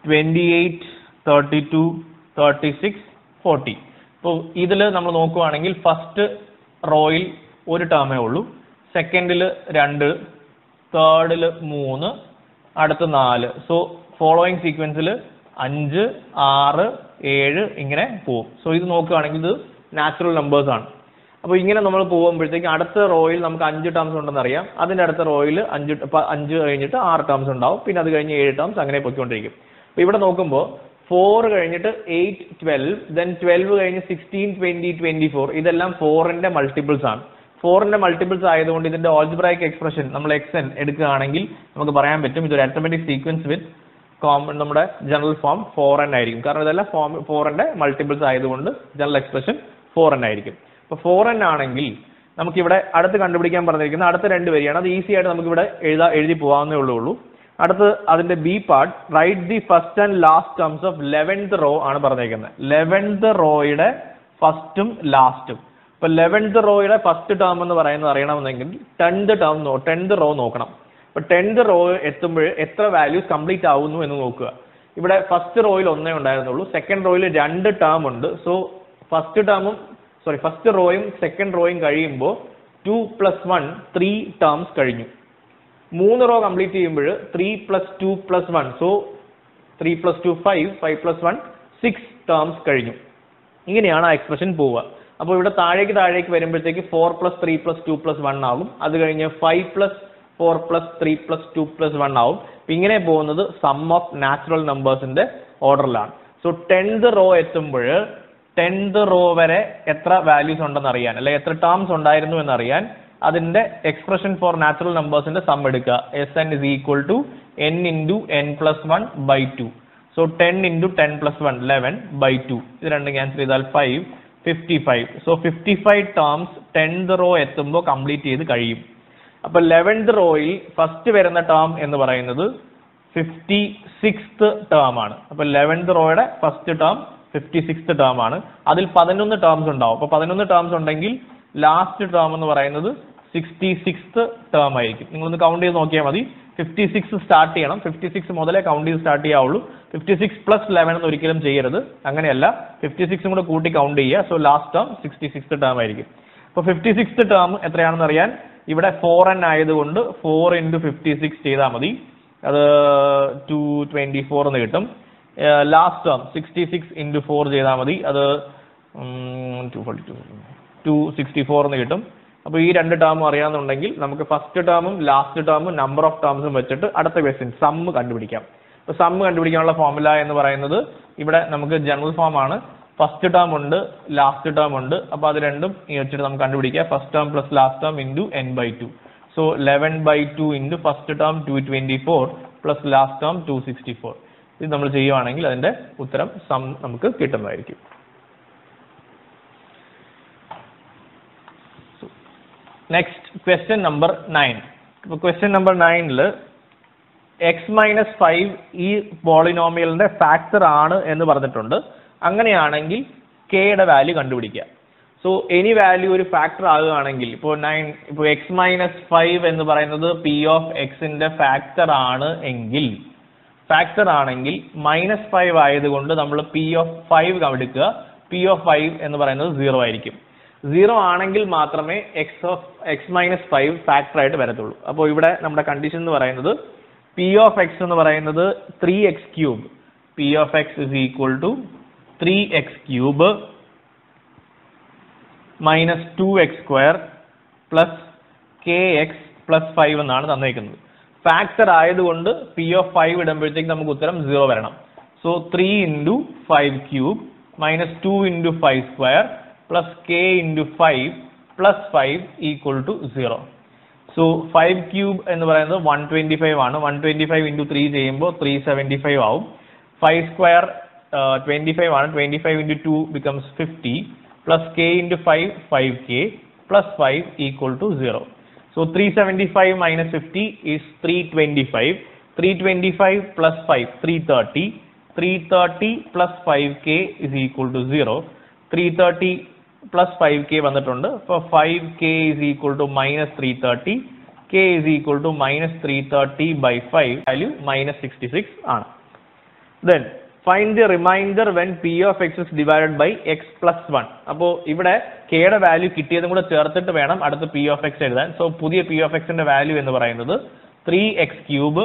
twenty eight thirty two thirty six forty ഇപ്പോൾ ഇതിൽ നമ്മൾ നോക്കുവാണെങ്കിൽ ഫസ്റ്റ് റോയിൽ ഒരു ടേമേ ഉള്ളൂ. സെക്കൻഡിൽ രണ്ട് തേർഡിൽ മൂന്ന് അടുത്ത നാല്. സോ ഫോളോയിങ് സീക്വൻസിൽ അഞ്ച് ആറ് ഏഴ് ഇങ്ങനെ പോവും. സോ ഇത് നോക്കുകയാണെങ്കിൽ ഇത് നാച്ചുറൽ നമ്പേഴ്സ് ആണ്. അപ്പോൾ ഇങ്ങനെ നമ്മൾ പോകുമ്പോഴത്തേക്ക് അടുത്ത റോയിൽ നമുക്ക് അഞ്ച് ടേംസ് ഉണ്ടെന്ന് അറിയാം. അതിന്റെ അടുത്ത റോയിൽ അഞ്ച് അഞ്ച് കഴിഞ്ഞിട്ട് ആറ് ടേംസ് ഉണ്ടാവും. പിന്നെ അത് കഴിഞ്ഞ് ഏഴ് ടേംസ് അങ്ങനെ പൊയ്ക്കൊണ്ടിരിക്കും. അപ്പോൾ ഇവിടെ നോക്കുമ്പോൾ ഫോർ കഴിഞ്ഞിട്ട് എയ്റ്റ് ട്വൽവ് ദെൻ ട്വൽവ് കഴിഞ്ഞ് സിക്സ്റ്റീൻ ട്വന്റി ട്വന്റി ഫോർ ഇതെല്ലാം ഫോറിന്റെ മൾട്ടിപ്പിൾസ് ആണ്. ഫോറിന്റെ മൾട്ടിപ്പിൾസ് ആയതുകൊണ്ട് ഇതിന്റെ ഓൾജിബ്രായിക് എക്സ്പ്രഷൻ നമ്മൾ എക്സ് എൻ എടുക്കുകയാണെങ്കിൽ നമുക്ക് പറയാൻ പറ്റും ഇതൊരു അറ്റോമാറ്റിക് സീക്വൻസ് വിത്ത് കോമൺ നമ്മുടെ ജനറൽ ഫോം ഫോർ എൻ ആയിരിക്കും. കാരണം ഇതെല്ലാം ഫോം ഫോറിന്റെ മൾട്ടിപ്പിൾസ് ആയതുകൊണ്ട് ജനറൽ എക്സ്പ്രഷൻ ഫോർ എൻ ആയിരിക്കും. അപ്പൊ ഫോർ എൻ ആണെങ്കിൽ നമുക്കിവിടെ അടുത്ത് കണ്ടുപിടിക്കാൻ പറഞ്ഞിരിക്കുന്ന അടുത്ത രണ്ട് വരിയാണ്. അത് ഈസി ആയിട്ട് നമുക്കിവിടെ എഴുതാ എഴുതി പോകാവുന്നേ ഉള്ളൂ അടുത്ത് അതിന്റെ b part write the first and last terms of eleventh row ആണ് പറഞ്ഞേക്കുന്നത് ലെവൻത് റോയുടെ ഫസ്റ്റും ലാസ്റ്റും ഇപ്പൊ ലെവൻത് റോയുടെ ഫസ്റ്റ് ടേം എന്ന് പറയുന്നത് അറിയണമെന്നെങ്കിൽ ടെൻത് ടേം ടെൻത് റോ നോക്കണം. ഇപ്പൊ ടെൻത് റോ എത്തുമ്പോൾ എത്ര വാല്യൂസ് കംപ്ലീറ്റ് ആവുന്നു എന്ന് നോക്കുക. ഇവിടെ ഫസ്റ്റ് റോയിൽ ഒന്നേ ഉണ്ടായിരുന്നുള്ളൂ സെക്കൻഡ് റോയിൽ രണ്ട് ടേം ഉണ്ട്. സോ ഫസ്റ്റ് ടേമും സോറി ഫസ്റ്റ് റോയും സെക്കൻഡ് റോയും കഴിയുമ്പോൾ two plus one three terms കഴിഞ്ഞു. മൂന്ന് റോ കംപ്ലീറ്റ് ചെയ്യുമ്പോൾ three plus two plus one so three plus two five five plus one six terms കഴിഞ്ഞു. ഇങ്ങനെയാണ് ആ എക്സ്പ്രഷൻ പോവുക. അപ്പോൾ ഇവിടെ താഴേക്ക് താഴേക്ക് വരുമ്പോഴത്തേക്ക് four plus three plus two plus one ആകും അത് കഴിഞ്ഞ് five plus four plus three plus two plus one ആവും. ഇങ്ങനെ പോകുന്നത് സം ഓഫ് നാച്ചുറൽ നമ്പേഴ്സിന്റെ ഓർഡറിലാണ് സോ ടെൻത് റോ എത്തുമ്പോൾ ടെൻത് റോ വരെ എത്ര വാല്യൂസ് ഉണ്ടെന്ന് അറിയാൻ അല്ലെ എത്ര ടേംസ് ഉണ്ടായിരുന്നു എന്നറിയാൻ അതിന്റെ എക്സ്പ്രഷൻ ഫോർ നാച്ചുറൽ നമ്പേഴ്സിന്റെ സം എടുക്കുക. S n is equal to n into n plus one by two so ten into ten plus one eleven by two ഇത് രണ്ടും ക്യാൻസൽ ചെയ്താൽ five fifty five so fifty five terms tenth row എത്തുമ്പോൾ complete ചെയ്ത് കഴിയും. അപ്പൊ eleventh റോയിൽ first വരുന്ന term എന്ന് പറയുന്നത് ഫിഫ്റ്റി സിക്സ്ത് ടേം ആണ്. അപ്പൊ eleventh റോയുടെ first term fifty sixth term ആണ്. അതിൽ പതിനൊന്ന് ടേംസ് ഉണ്ടാവും. അപ്പൊ പതിനൊന്ന് ടേംസ് ഉണ്ടെങ്കിൽ ലാസ്റ്റ് ടേം എന്ന് പറയുന്നത് സിക്സ്റ്റി സിക്സ്ത് ടേം ആയിരിക്കും. നിങ്ങളൊന്ന് കൗണ്ട് ചെയ്ത് നോക്കിയാൽ മതി. ഫിഫ്റ്റി സിക്സ് സ്റ്റാർട്ട് ചെയ്യണം. ഫിഫ്റ്റി സിക്സ് മുതലേ കൗണ്ട് ചെയ്ത് സ്റ്റാർട്ട് ചെയ്യാവുള്ളൂ. ഫിഫ്റ്റി സിക്സ് പ്ലസ് ലെവൻ എന്ന് ഒരിക്കലും ചെയ്യരുത്. അങ്ങനെയല്ല ഫിഫ്റ്റി സിക്സും കൂടെ കൂട്ടി കൗണ്ട് ചെയ്യുക. So last term sixty six term ആയിരിക്കും. അപ്പോൾ ഫിഫ്റ്റി സിക്സ് ടേം എത്രയാണെന്ന് അറിയാൻ ഇവിടെ ഫോർ എൻ ആയതുകൊണ്ട് ഫോർ ഇന്റു ഫിഫ്റ്റി സിക്സ് ചെയ്താൽ മതി. അത് ടു ട്വന്റി ഫോർ എന്ന് കിട്ടും. Last term sixty six into four ചെയ്താൽ മതി. അത് two forty two two sixty four എന്ന് കിട്ടും. അപ്പോൾ ഈ രണ്ട് ടേം അറിയാമെന്നുണ്ടെങ്കിൽ നമുക്ക് ഫസ്റ്റ് ടേമും ലാസ്റ്റ് ടേമും നമ്പർ ഓഫ് ടേംസും വെച്ചിട്ട് അടുത്ത ക്വസ്റ്റ്യൻ സമ്മ് കണ്ടുപിടിക്കാം. അപ്പോൾ സമ്മ് കണ്ടുപിടിക്കാനുള്ള ഫോർമുല എന്ന് പറയുന്നത് ഇവിടെ നമുക്ക് ജനറൽ ഫോം ആണ്. ഫസ്റ്റ് ടേം ഉണ്ട് ലാസ്റ്റ് ടേം ഉണ്ട്. അപ്പോൾ അത് രണ്ടും വെച്ചിട്ട് നമുക്ക് കണ്ടുപിടിക്കാം. First term plus last term into N by two so eleven by two into first term two twenty four plus last term two sixty four ഇത് നമ്മൾ ചെയ്യുവാണെങ്കിൽ അതിന്റെ ഉത്തരം സം നമുക്ക് കിട്ടുന്നതായിരിക്കും. നെക്സ്റ്റ് ക്വസ്റ്റ്യൻ നമ്പർ നയൻ ഇപ്പോൾ ക്വസ്റ്റ്യൻ നമ്പർ നയനിൽ X minus five ഈ പോളിനോമിയലിന്റെ ഫാക്ടർ ആണ് എന്ന് പറഞ്ഞിട്ടുണ്ട്. അങ്ങനെയാണെങ്കിൽ കെയുടെ വാല്യൂ കണ്ടുപിടിക്കുക. സോ എനി വാല്യൂ ഒരു ഫാക്ടർ ആകുകയാണെങ്കിൽ ഇപ്പോൾ നയൻ ഇപ്പോൾ എക്സ് മൈനസ് ഫൈവ് എന്ന് പറയുന്നത് പി ഓഫ് എക്സിന്റെ ഫാക്ടർ ആണ് എങ്കിൽ ഫാക്ടർ ആണെങ്കിൽ മൈനസ് ഫൈവ് ആയതുകൊണ്ട് നമ്മൾ പി ഓഫ് ഫൈവ് എടുക്കുക പി ഓഫ് ഫൈവ് എന്ന് പറയുന്നത് സീറോ ആയിരിക്കും. സീറോ ആണെങ്കിൽ മാത്രമേ X of X minus five factor ആയിട്ട് വരത്തുള്ളൂ. അപ്പോൾ ഇവിടെ നമ്മുടെ കണ്ടീഷൻ എന്ന് പറയുന്നത് പി ഓഫ് എക്സ് എന്ന് പറയുന്നത് three x cube p of x is equal to three x cube minus two x square plus k x plus five എന്നാണ് തന്നേക്കുന്നത്. ഫാക്ടർ ആയതുകൊണ്ട് പി ഓഫ് ഫൈവ് ഇടുമ്പോഴത്തേക്ക് നമുക്ക് ഉത്തരം സീറോ വരണം. So three into five cube minus two into five square plus K into five plus five equal to zero so five cube എന്ന് പറയുന്നത് one twenty five ആണ്. One twenty five into three ചെയ്യുമ്പോൾ three seventy five ആവും. Five square twenty five ആണ്. Twenty five into two becomes fifty plus k into five five k plus five equal to zero So 375 minus 50 is 325. 325 plus 5, 330. 330 plus 5k is equal to 0. 330 plus 5k വന്നിട്ടുണ്ട്. അപ്പോൾ 5k is equal to minus 330. k is equal to minus 330 by 5 value minus sixty six ആണ്. Then find the remainder when P of X is divided by X plus one അപ്പോൾ ഇവിടെ കെയുടെ value കിട്ടിയതും കൂടെ ചേർത്തിട്ട് വേണം അടുത്ത പി ഓഫ് എക്സ് എഴുതാൻ. സോ പുതിയ പി ഓഫ് എക്സിന്റെ വാല്യൂ എന്ന് പറയുന്നത് three X cube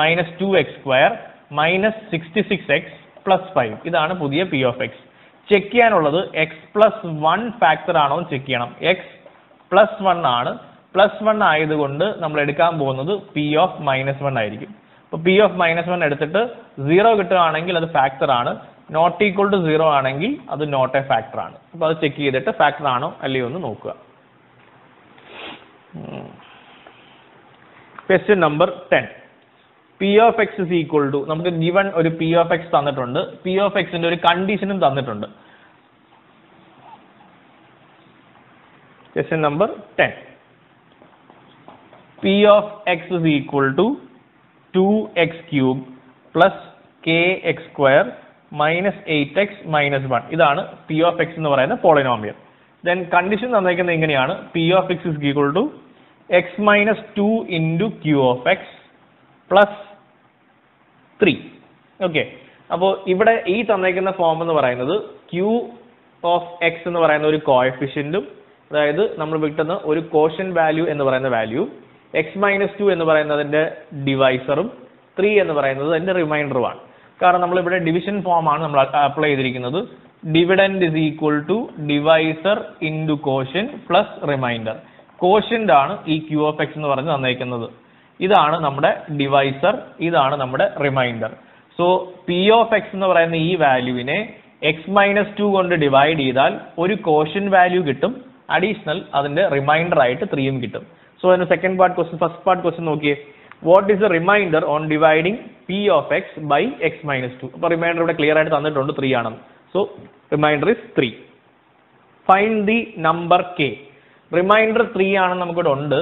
minus two X square minus sixty six X plus five ഇതാണ് പുതിയ പി ഓഫ് എക്സ് ചെക്ക് ചെയ്യാനുള്ളത് എക്സ് പ്ലസ് വൺ ഫാക്ടർ ആണോ എന്ന് ചെക്ക് ചെയ്യണം. എക്സ് പ്ലസ് വൺ ആണ്. പ്ലസ് വൺ ആയതുകൊണ്ട് നമ്മൾ എടുക്കാൻ പോകുന്നത് പി ഓഫ് മൈനസ് വൺ ആയിരിക്കും. അപ്പോൾ പി ഓഫ് മൈനസ് വൺ എടുത്തിട്ട് സീറോ കിട്ടുകയാണെങ്കിൽ അത് ഫാക്ടർ ആണ്. നോട്ട് ഈക്വൽ ടു സീറോ ആണെങ്കിൽ അത് നോട്ട് എ ഫാക്ടർ ആണ്. അപ്പോൾ അത് ചെക്ക് ചെയ്തിട്ട് ഫാക്ടർ ആണോ അല്ലയോ എന്ന് നോക്കുക. Question number ten P of X is equal to നമുക്ക് ഗിവൺ ഒരു പി ഓഫ് എക്സ് തന്നിട്ടുണ്ട്. പി ഓഫ് എക്സിന്റെ ഒരു കണ്ടീഷനും തന്നിട്ടുണ്ട്. Question number ten P of X is equal to two X cube plus K X square minus eight X minus one ഇതാണ് P of X എന്ന് പറയുന്ന പോളിനോമിയൽ ദെൻ കണ്ടീഷൻ തന്നേക്കുന്നത് ഇങ്ങനെയാണ്. P of X is equal to X minus two into Q of X plus three okay അപ്പോൾ ഇവിടെ ഈ തന്നേക്കുന്ന form എന്ന് പറയുന്നത് ക്യൂ ഓഫ് എക്സ് എന്ന് പറയുന്ന ഒരു കോഎഫിഷ്യന്റും അതായത് നമ്മൾ കിട്ടുന്ന ഒരു കോഷൻ വാല്യൂ എന്ന് പറയുന്ന വാല്യൂ എക്സ് മൈനസ് ടു എന്ന് പറയുന്നതിന്റെ ഡിവൈസറും ത്രീ എന്ന് പറയുന്നത് അതിന്റെ റിമൈൻഡറുമാണ് കാരണം നമ്മൾ ഇവിടെ ഡിവിഷൻ ഫോം ആണ് നമ്മൾ അപ്ലൈ ചെയ്തിരിക്കുന്നത്. Dividend is equal to divisor into quotient plus remainder quotient ആണ് ഈ ക്യൂ ഓഫ് എക്സ് എന്ന് പറഞ്ഞ് തന്നേക്കുന്നത്. ഇതാണ് നമ്മുടെ ഡിവൈസർ ഇതാണ് നമ്മുടെ remainder so P of X എന്ന് പറയുന്ന ഈ വാല്യൂവിനെ എക്സ് മൈനസ് ടു കൊണ്ട് ഡിവൈഡ് ചെയ്താൽ ഒരു കോഷൻ വാല്യൂ കിട്ടും അഡീഷണൽ അതിന്റെ റിമൈൻഡർ ആയിട്ട് ത്രീയും കിട്ടും. സോ അതിന് second part question first part question നോക്കിയേ. What is a remainder on dividing P of X by X minus two അപ്പോൾ റിമൈൻഡർ ഇവിടെ ക്ലിയർ ആയിട്ട് തന്നിട്ടുണ്ട് ത്രീ ആണെന്ന്. So remainder is three find the number K remainder three ആണെന്ന് നമുക്കിവിടെ ഉണ്ട്.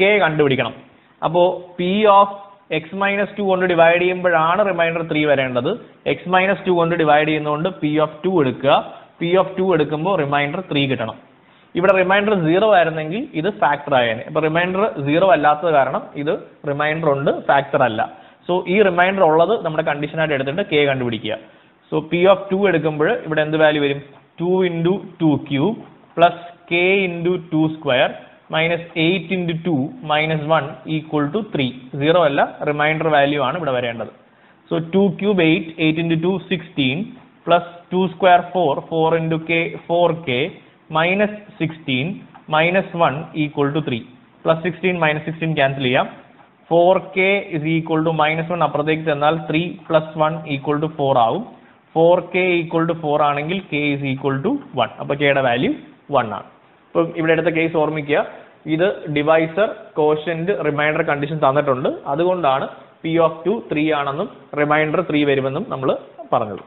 K കണ്ടുപിടിക്കണം. അപ്പോൾ P of X minus two കൊണ്ട് ഡിവൈഡ് ചെയ്യുമ്പോഴാണ് റിമൈൻഡർ ത്രീ വരേണ്ടത്. എക്സ് മൈനസ് ടു കൊണ്ട് ഡിവൈഡ് ചെയ്യുന്നതുകൊണ്ട് പി ഓഫ് ടു എടുക്കുക. പി ഓഫ് ടു എടുക്കുമ്പോൾ റിമൈൻഡർ ത്രീ കിട്ടണം. ഇവിടെ റിമൈൻഡർ സീറോ ആയിരുന്നെങ്കിൽ ഇത് ഫാക്ടർ ആയേനെ. അപ്പൊ റിമൈൻഡർ സീറോ അല്ലാത്തത് കാരണം ഇത് റിമൈൻഡർ ഉണ്ട് ഫാക്ടർ അല്ല. സോ ഈ റിമൈൻഡർ ഉള്ളത് നമ്മുടെ കണ്ടീഷനായിട്ട് എടുത്തിട്ട് കെ കണ്ടുപിടിക്കുക. സോ പി ഓഫ് ടു എടുക്കുമ്പോൾ ഇവിടെ എന്ത് വാല്യൂ വരും? Two into two cube plus K into two square minus eight into two minus one equal to three zero അല്ല റിമൈൻഡർ വാല്യൂ ആണ് ഇവിടെ വരേണ്ടത്. So two cube eight eight into two sixteen plus two square four four into K four K minus sixteen minus one equal to three plus sixteen minus sixteen cancel ചെയ്യാം. Four K is equal to minus one അപ്പുറത്തേക്ക് ചെന്നാൽ three plus one equal to four ആവും. Four K equal to four ആണെങ്കിൽ K is equal to one അപ്പോൾ കെയുടെ value one ആണ്. ഇപ്പം ഇവിടെ എടുത്ത കേസ് ഓർമ്മിക്കുക. ഇത് ഡിവൈസർ കോഷ്യന്റ് റിമൈൻഡർ കണ്ടീഷൻ തന്നിട്ടുണ്ട്. അതുകൊണ്ടാണ് പി ഓഫ് ടു ത്രീ ആണെന്നും റിമൈൻഡർ ത്രീ വരുമെന്നും നമ്മൾ പറഞ്ഞത്.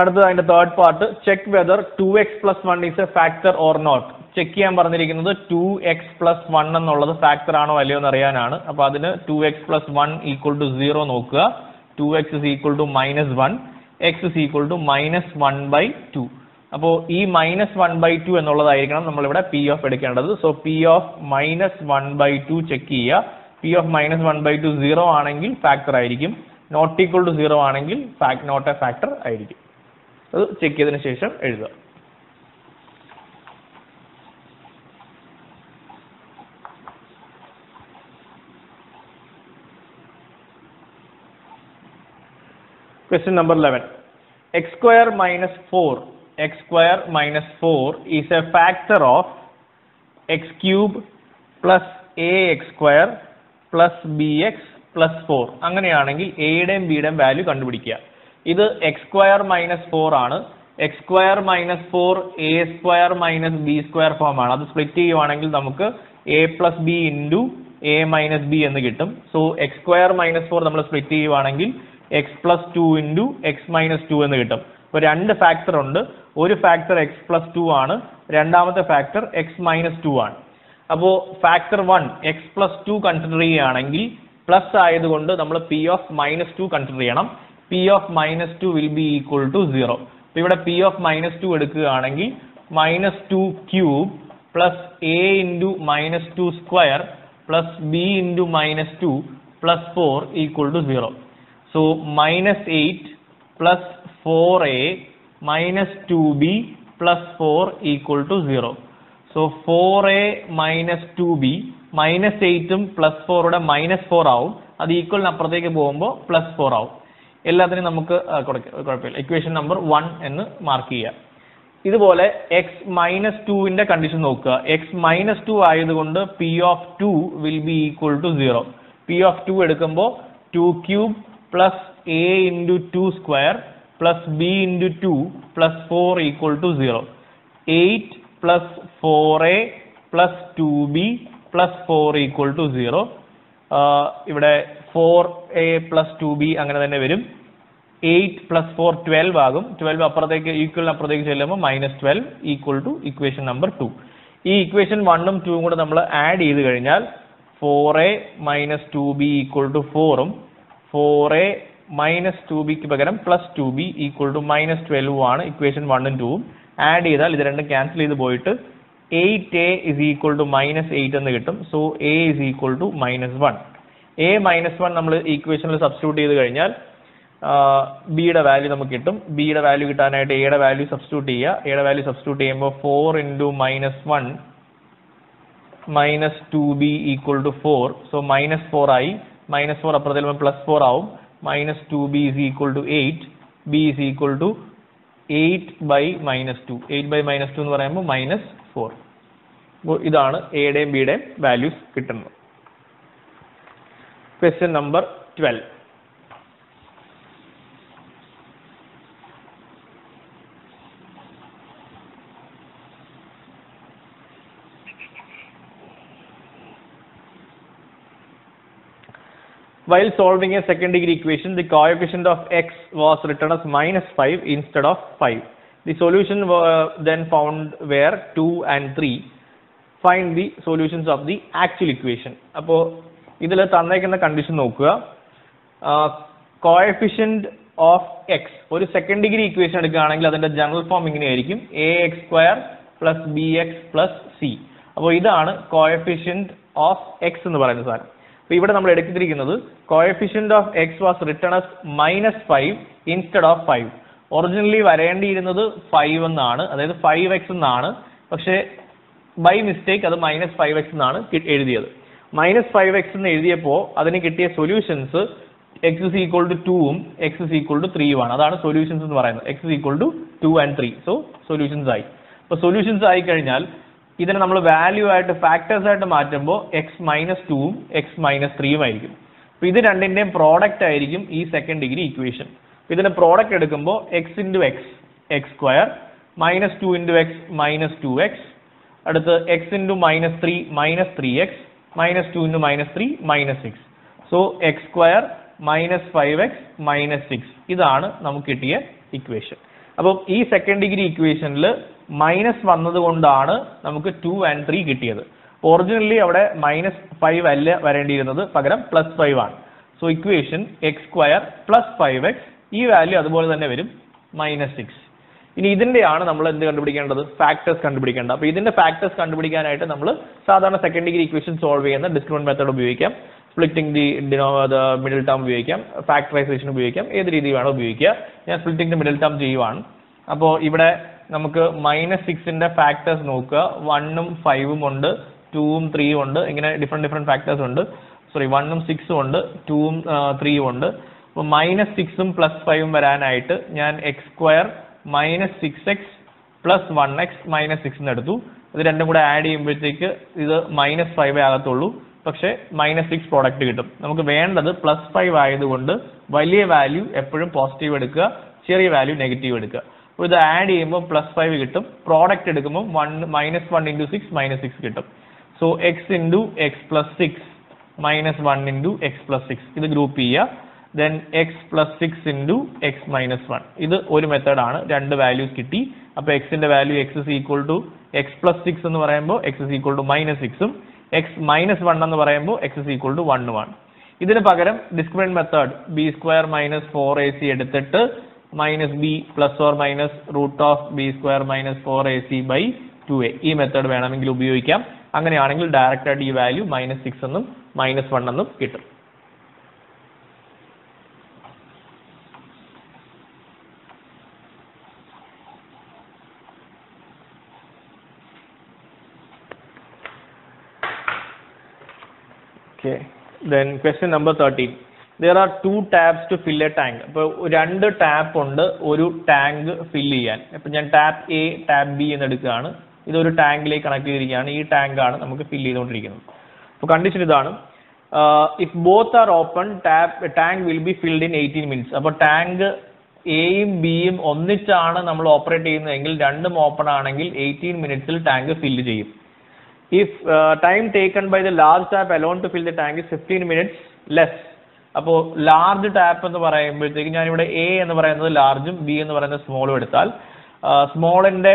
അടുത്തത് അതിന്റെ third part check whether two X plus one is a factor or not check ചെയ്യാൻ പറഞ്ഞിരിക്കുന്നത് ടു എക്സ് പ്ലസ് വൺ എന്നുള്ളത് ഫാക്ടർ ആണോ അല്ലയോ എന്ന് അറിയാനാണ്. അപ്പൊ അതിന് two X plus one equal to zero നോക്കുക. Two X is equal to minus one X is equal to minus one by two അപ്പോൾ ഈ മൈനസ് വൺ ബൈ ടു എന്നുള്ളതായിരിക്കണം നമ്മളിവിടെ പി ഓഫ് എടുക്കേണ്ടത്. So P of minus one by two check ചെയ്യുക. P of minus one by two zero ആണെങ്കിൽ factor ആയിരിക്കും. Not equal to zero ആണെങ്കിൽ not a factor ആയിരിക്കും. അത് ചെക്ക് ചെയ്തതിന് ശേഷം എഴുതുക. Question number 11. x square minus 4, x square minus 4 is a factor of x cube plus ax square plus bx plus 4. അങ്ങനെയാണെങ്കിൽ എയുടെയും ബിയുടെയും വാല്യൂ കണ്ടുപിടിക്കുക. ഇത് എക്സ് സ്ക്വയർ മൈനസ് ഫോർ ആണ്. X square minus four A square minus B square form ആണ്. അത് split ചെയ്യുവാണെങ്കിൽ നമുക്ക് A plus B into A minus B എന്ന് കിട്ടും. So X square minus four നമ്മൾ സ്പ്ലിറ്റ് ചെയ്യുവാണെങ്കിൽ X plus two into X minus two എന്ന് കിട്ടും. അപ്പോൾ രണ്ട് ഫാക്ടർ ഉണ്ട്. ഒരു ഫാക്ടർ എക്സ് പ്ലസ് ടു ആണ്. രണ്ടാമത്തെ ഫാക്ടർ എക്സ് മൈനസ് ടു ആണ്. അപ്പോൾ factor one X plus two consider ചെയ്യുകയാണെങ്കിൽ പ്ലസ് ആയതുകൊണ്ട് നമ്മൾ P of minus two consider ചെയ്യണം. P of minus two will be equal to zero അപ്പോൾ ഇവിടെ പി ഓഫ് മൈനസ് ടു എടുക്കുകയാണെങ്കിൽ minus two cube plus A into minus two square plus B into minus two plus four equal to zero so minus eight plus four A minus two B plus four equal to zero so four A minus എയ്റ്റും plus ഫോറുടെ minus four ആവും. അത് ഈക്വലിന് അപ്പുറത്തേക്ക് പോകുമ്പോൾ plus four ആവും. എല്ലാത്തിനും നമുക്ക് കുഴപ്പമില്ല. Equation number one എന്ന് മാർക്ക് ചെയ്യാം ഇതുപോലെ എക്സ് മൈനസ് ടുവിന്റെ കണ്ടീഷൻ നോക്കുക. എക്സ് മൈനസ് ടു ആയതുകൊണ്ട് P of two will be equal to zero P of two എടുക്കുമ്പോൾ two cube plus A into two square plus B into two plus four equal to zero eight plus four A plus two B plus four equal to zero ഇവിടെ four A plus two B അങ്ങനെ തന്നെ വരും. Eight plus four twelve ആകും. Twelve അപ്പുറത്തേക്ക് ഈക്വലിന് അപ്പുറത്തേക്ക് ചെല്ലുമ്പോൾ minus twelve equal to equation number two ഈ ഇക്വേഷൻ വണ്ണും ടൂവും കൂടെ നമ്മൾ ആഡ് ചെയ്ത് കഴിഞ്ഞാൽ four A minus two B equal to ഫോറും ഫോർ എ മൈനസ് ടു ബിക്ക് പകരം plus two B equal to minus ട്വൽവും ആണ് ഇക്വേഷൻ വണ്ണും ടൂവും ആഡ് ചെയ്താൽ ഇത് രണ്ടും ക്യാൻസൽ ചെയ്ത് പോയിട്ട് eight A is equal to minus eight എന്ന് കിട്ടും. So A is equal to minus one A minus one നമ്മൾ ഈക്വേഷനിൽ സബ്സ്റ്റിറ്റ്യൂട്ട് ചെയ്ത് കഴിഞ്ഞാൽ ബിയുടെ വാല്യൂ നമുക്ക് കിട്ടും. ബിയുടെ വാല്യൂ കിട്ടാനായിട്ട് എയുടെ വാല്യൂ സബ്സ്റ്റിറ്റ്യൂട്ട് ചെയ്യുക. എയുടെ വാല്യൂ സബ്സ്റ്റിറ്റ്യൂട്ട് ചെയ്യുമ്പോൾ four into minus one minus two b equal to four so minus four ആയി. മൈനസ് ഫോർ അപ്പുറത്തിൽ പ്ലസ് ഫോർ ആവും. Minus two b is equal to eight b is equal to eight by minus two eight by minus എന്ന് പറയുമ്പോൾ minus four അപ്പോൾ ഇതാണ് എയുടെയും ബിയുടെയും values കിട്ടുന്നത്. Question number twelve While solving a second degree equation, the coefficient of x was written as minus 5 instead of 5. The solution were then found where 2 and 3. Find the solutions of the actual equation. അപ്പോൾ ഇതിൽ തന്നേക്കുന്ന condition നോക്കുക coefficient of x ഒരു second degree equation എടുക്കുകയാണെങ്കിൽ അതിന്റെ general form ഇങ്ങനെയായിരിക്കും a x square plus b x plus c അപ്പോൾ ഇതാണ് കോയഫിഷ്യന്റ് ഓഫ് എക്സ് എന്ന് പറയുന്ന സാധനം അപ്പൊ ഇവിടെ നമ്മൾ എടുത്തിരിക്കുന്നത് coefficient of x was written as minus five instead of five originally വരേണ്ടിയിരുന്നത് five എന്നാണ് അതായത് ഫൈവ് എക്സ് എന്നാണ്. പക്ഷേ ബൈ മിസ്റ്റേക്ക് അത് മൈനസ് ഫൈവ് എക്സ് എന്നാണ് എഴുതിയത്. മൈനസ് ഫൈവ് എക്സ് എന്ന് എഴുതിയപ്പോൾ അതിന് കിട്ടിയ solutions x is equal to ടൂവും എക്സ് ഇസ് ഈക്വൾ ടു ത്രീയും ആണ്. അതാണ് സൊല്യൂഷൻസ് എന്ന് പറയുന്നത്. X is equal to two and three so solutions ആയി. അപ്പോൾ സൊല്യൂഷൻസ് ആയി കഴിഞ്ഞാൽ ഇതിനെ നമ്മൾ വാല്യൂ ആയിട്ട് ഫാക്ടേഴ്സ് ആയിട്ട് മാറ്റുമ്പോൾ എക്സ് മൈനസ് ടൂവും എക്സ് മൈനസ് ത്രീയും ആയിരിക്കും. അപ്പോൾ ഇത് രണ്ടിന്റെയും പ്രോഡക്റ്റ് ആയിരിക്കും ഈ സെക്കൻഡ് ഡിഗ്രി ഇക്വേഷൻ ഇതിന്റെ പ്രോഡക്റ്റ് എടുക്കുമ്പോൾ x into x x square minus two into x minus two x അടുത്ത് x into minus three minus three x minus two into minus three minus six so x square minus five x minus six ഇതാണ് നമുക്ക് കിട്ടിയ equation അപ്പം ഈ second degree ഇക്വേഷനിൽ minus വന്നത് കൊണ്ടാണ് നമുക്ക് ടു ആൻഡ് ത്രീ കിട്ടിയത്. ഒറിജിനലി അവിടെ മൈനസ് ഫൈവ് അല്ല വരേണ്ടിയിരുന്നത്? പകരം പ്ലസ് ഫൈവ് ആണ്. So equation x square plus five x ഈ വാല്യൂ അതുപോലെ തന്നെ വരും മൈനസ് സിക്സ് ഇനി ഇതിന്റെയാണ് നമ്മൾ എന്ത് കണ്ടുപിടിക്കേണ്ടത്? ഫാക്ടേഴ്സ് കണ്ടുപിടിക്കേണ്ടത്. അപ്പോൾ ഇതിന്റെ ഫാക്ടേഴ്സ് കണ്ടുപിടിക്കാനായിട്ട് നമ്മൾ സാധാരണ സെക്കൻഡ് ഡിഗ്രി ഇക്വേഷൻ സോൾവ് ചെയ്യുന്ന ഡിസ്ക്രിമിനന്റ് മെത്തേഡ് ഉപയോഗിക്കാം. സ്പ്ലിറ്റിംഗ് ദി ഡിനോ ദ മിഡിൽ ടേം ഉപയോഗിക്കാം. ഫാക്ടറൈസേഷൻ ഉപയോഗിക്കാം. ഏത് രീതി വേണോ ഉപയോഗിക്കുക. ഞാൻ സ്പ്ലിറ്റിംഗ് ദി മിഡിൽ ടേം ചെയ്യുവാണ്. അപ്പോൾ ഇവിടെ നമുക്ക് മൈനസ് സിക്സിന്റെ ഫാക്ടേഴ്സ് നോക്കുക. വണ്ണും ഫൈവും ഉണ്ട്. ടൂവും ത്രീയും ഉണ്ട്. ഇങ്ങനെ ഡിഫറെന്റ് ഡിഫറെന്റ് ഫാക്ടേഴ്സ് ഉണ്ട്. സോറി വണ്ണും സിക്സും ഉണ്ട്. ടൂവും ത്രീയും ഉണ്ട്. അപ്പോൾ മൈനസ് സിക്സും പ്ലസ് ഫൈവും വരാനായിട്ട് ഞാൻ x square minus six x plus one x minus six എന്ന് എടുത്തു. ഇത് രണ്ടും കൂടെ ആഡ് ചെയ്യുമ്പോഴത്തേക്ക് ഇത് മൈനസ് ഫൈവേ ആകത്തുള്ളൂ. പക്ഷേ മൈനസ് സിക്സ് പ്രോഡക്റ്റ് കിട്ടും. നമുക്ക് വേണ്ടത് പ്ലസ് ഫൈവ് ആയതുകൊണ്ട് വലിയ വാല്യൂ എപ്പോഴും പോസിറ്റീവ് എടുക്കുക ചെറിയ വാല്യൂ നെഗറ്റീവ് എടുക്കുക. അപ്പോൾ ഇത് ആഡ് ചെയ്യുമ്പോൾ പ്ലസ് ഫൈവ് കിട്ടും. പ്രോഡക്റ്റ് എടുക്കുമ്പോൾ one minus one into six minus six കിട്ടും. So x into x plus six minus one into x plus six ഇത് ഗ്രൂപ്പ് ചെയ്യുക. Then x plus six into x minus one ഇത് ഒരു മെത്തേഡാണ് രണ്ട് values കിട്ടി. അപ്പോൾ എക്സിന്റെ value x is equal to x plus six എന്ന് പറയുമ്പോൾ x is equal to minus സിക്സും എക്സ് മൈനസ് വൺ എന്ന് പറയുമ്പോൾ എക്സ് ഇസ് ഈക്വൽ ടു വണ്ണുമാണ് ഇതിന് പകരം discriminant method b square minus four a c എടുത്തിട്ട് minus b plus or minus root of b square minus four a c by two a ഈ method വേണമെങ്കിൽ ഉപയോഗിക്കാം. അങ്ങനെയാണെങ്കിൽ ഡയറക്റ്റ് ആയിട്ട് ഈ വാല്യൂ മൈനസ് സിക്സ് എന്നും മൈനസ് വൺ എന്നും കിട്ടും. Okay. Then question number 13. There are two taps to fill a tank അപ്പോൾ രണ്ട് ടാപ്പ് ഉണ്ട് ഒരു ടാങ്ക് ഫിൽ ചെയ്യാൻ. അപ്പോൾ ഞാൻ ടാപ്പ് എ ടാപ്പ് ബി എന്ന് എടുക്കുകയാണ്. ഇതൊരു ടാങ്കിലേക്ക് കണക്ട് ചെയ്തിരിക്കുകയാണ്. ഈ ടാങ്ക് ആണ് നമുക്ക് ഫിൽ ചെയ്തുകൊണ്ടിരിക്കുന്നത്. അപ്പോൾ കണ്ടീഷൻ ഇതാണ് if both are open tap tank will be filled in eighteen minutes അപ്പോൾ ടാങ്ക് എയും ബിയും ഒന്നിച്ചാണ് നമ്മൾ ഓപ്പറേറ്റ് ചെയ്യുന്നതെങ്കിൽ രണ്ടും ഓപ്പൺ ആണെങ്കിൽ എയ്റ്റീൻ മിനിറ്റ്സിൽ ടാങ്ക് ഫില്ല് ചെയ്യും if uh, time taken by the large tap alone to fill the tank is 15 minutes അപ്പോൾ ലാർജ് ടാപ്പ് എന്ന് പറയുമ്പോഴത്തേക്ക് ഞാനിവിടെ എ എന്ന് പറയുന്നത് ലാർജും ബി എന്ന് പറയുന്നത് സ്മോളും എടുത്താൽ സ്മോളിന്റെ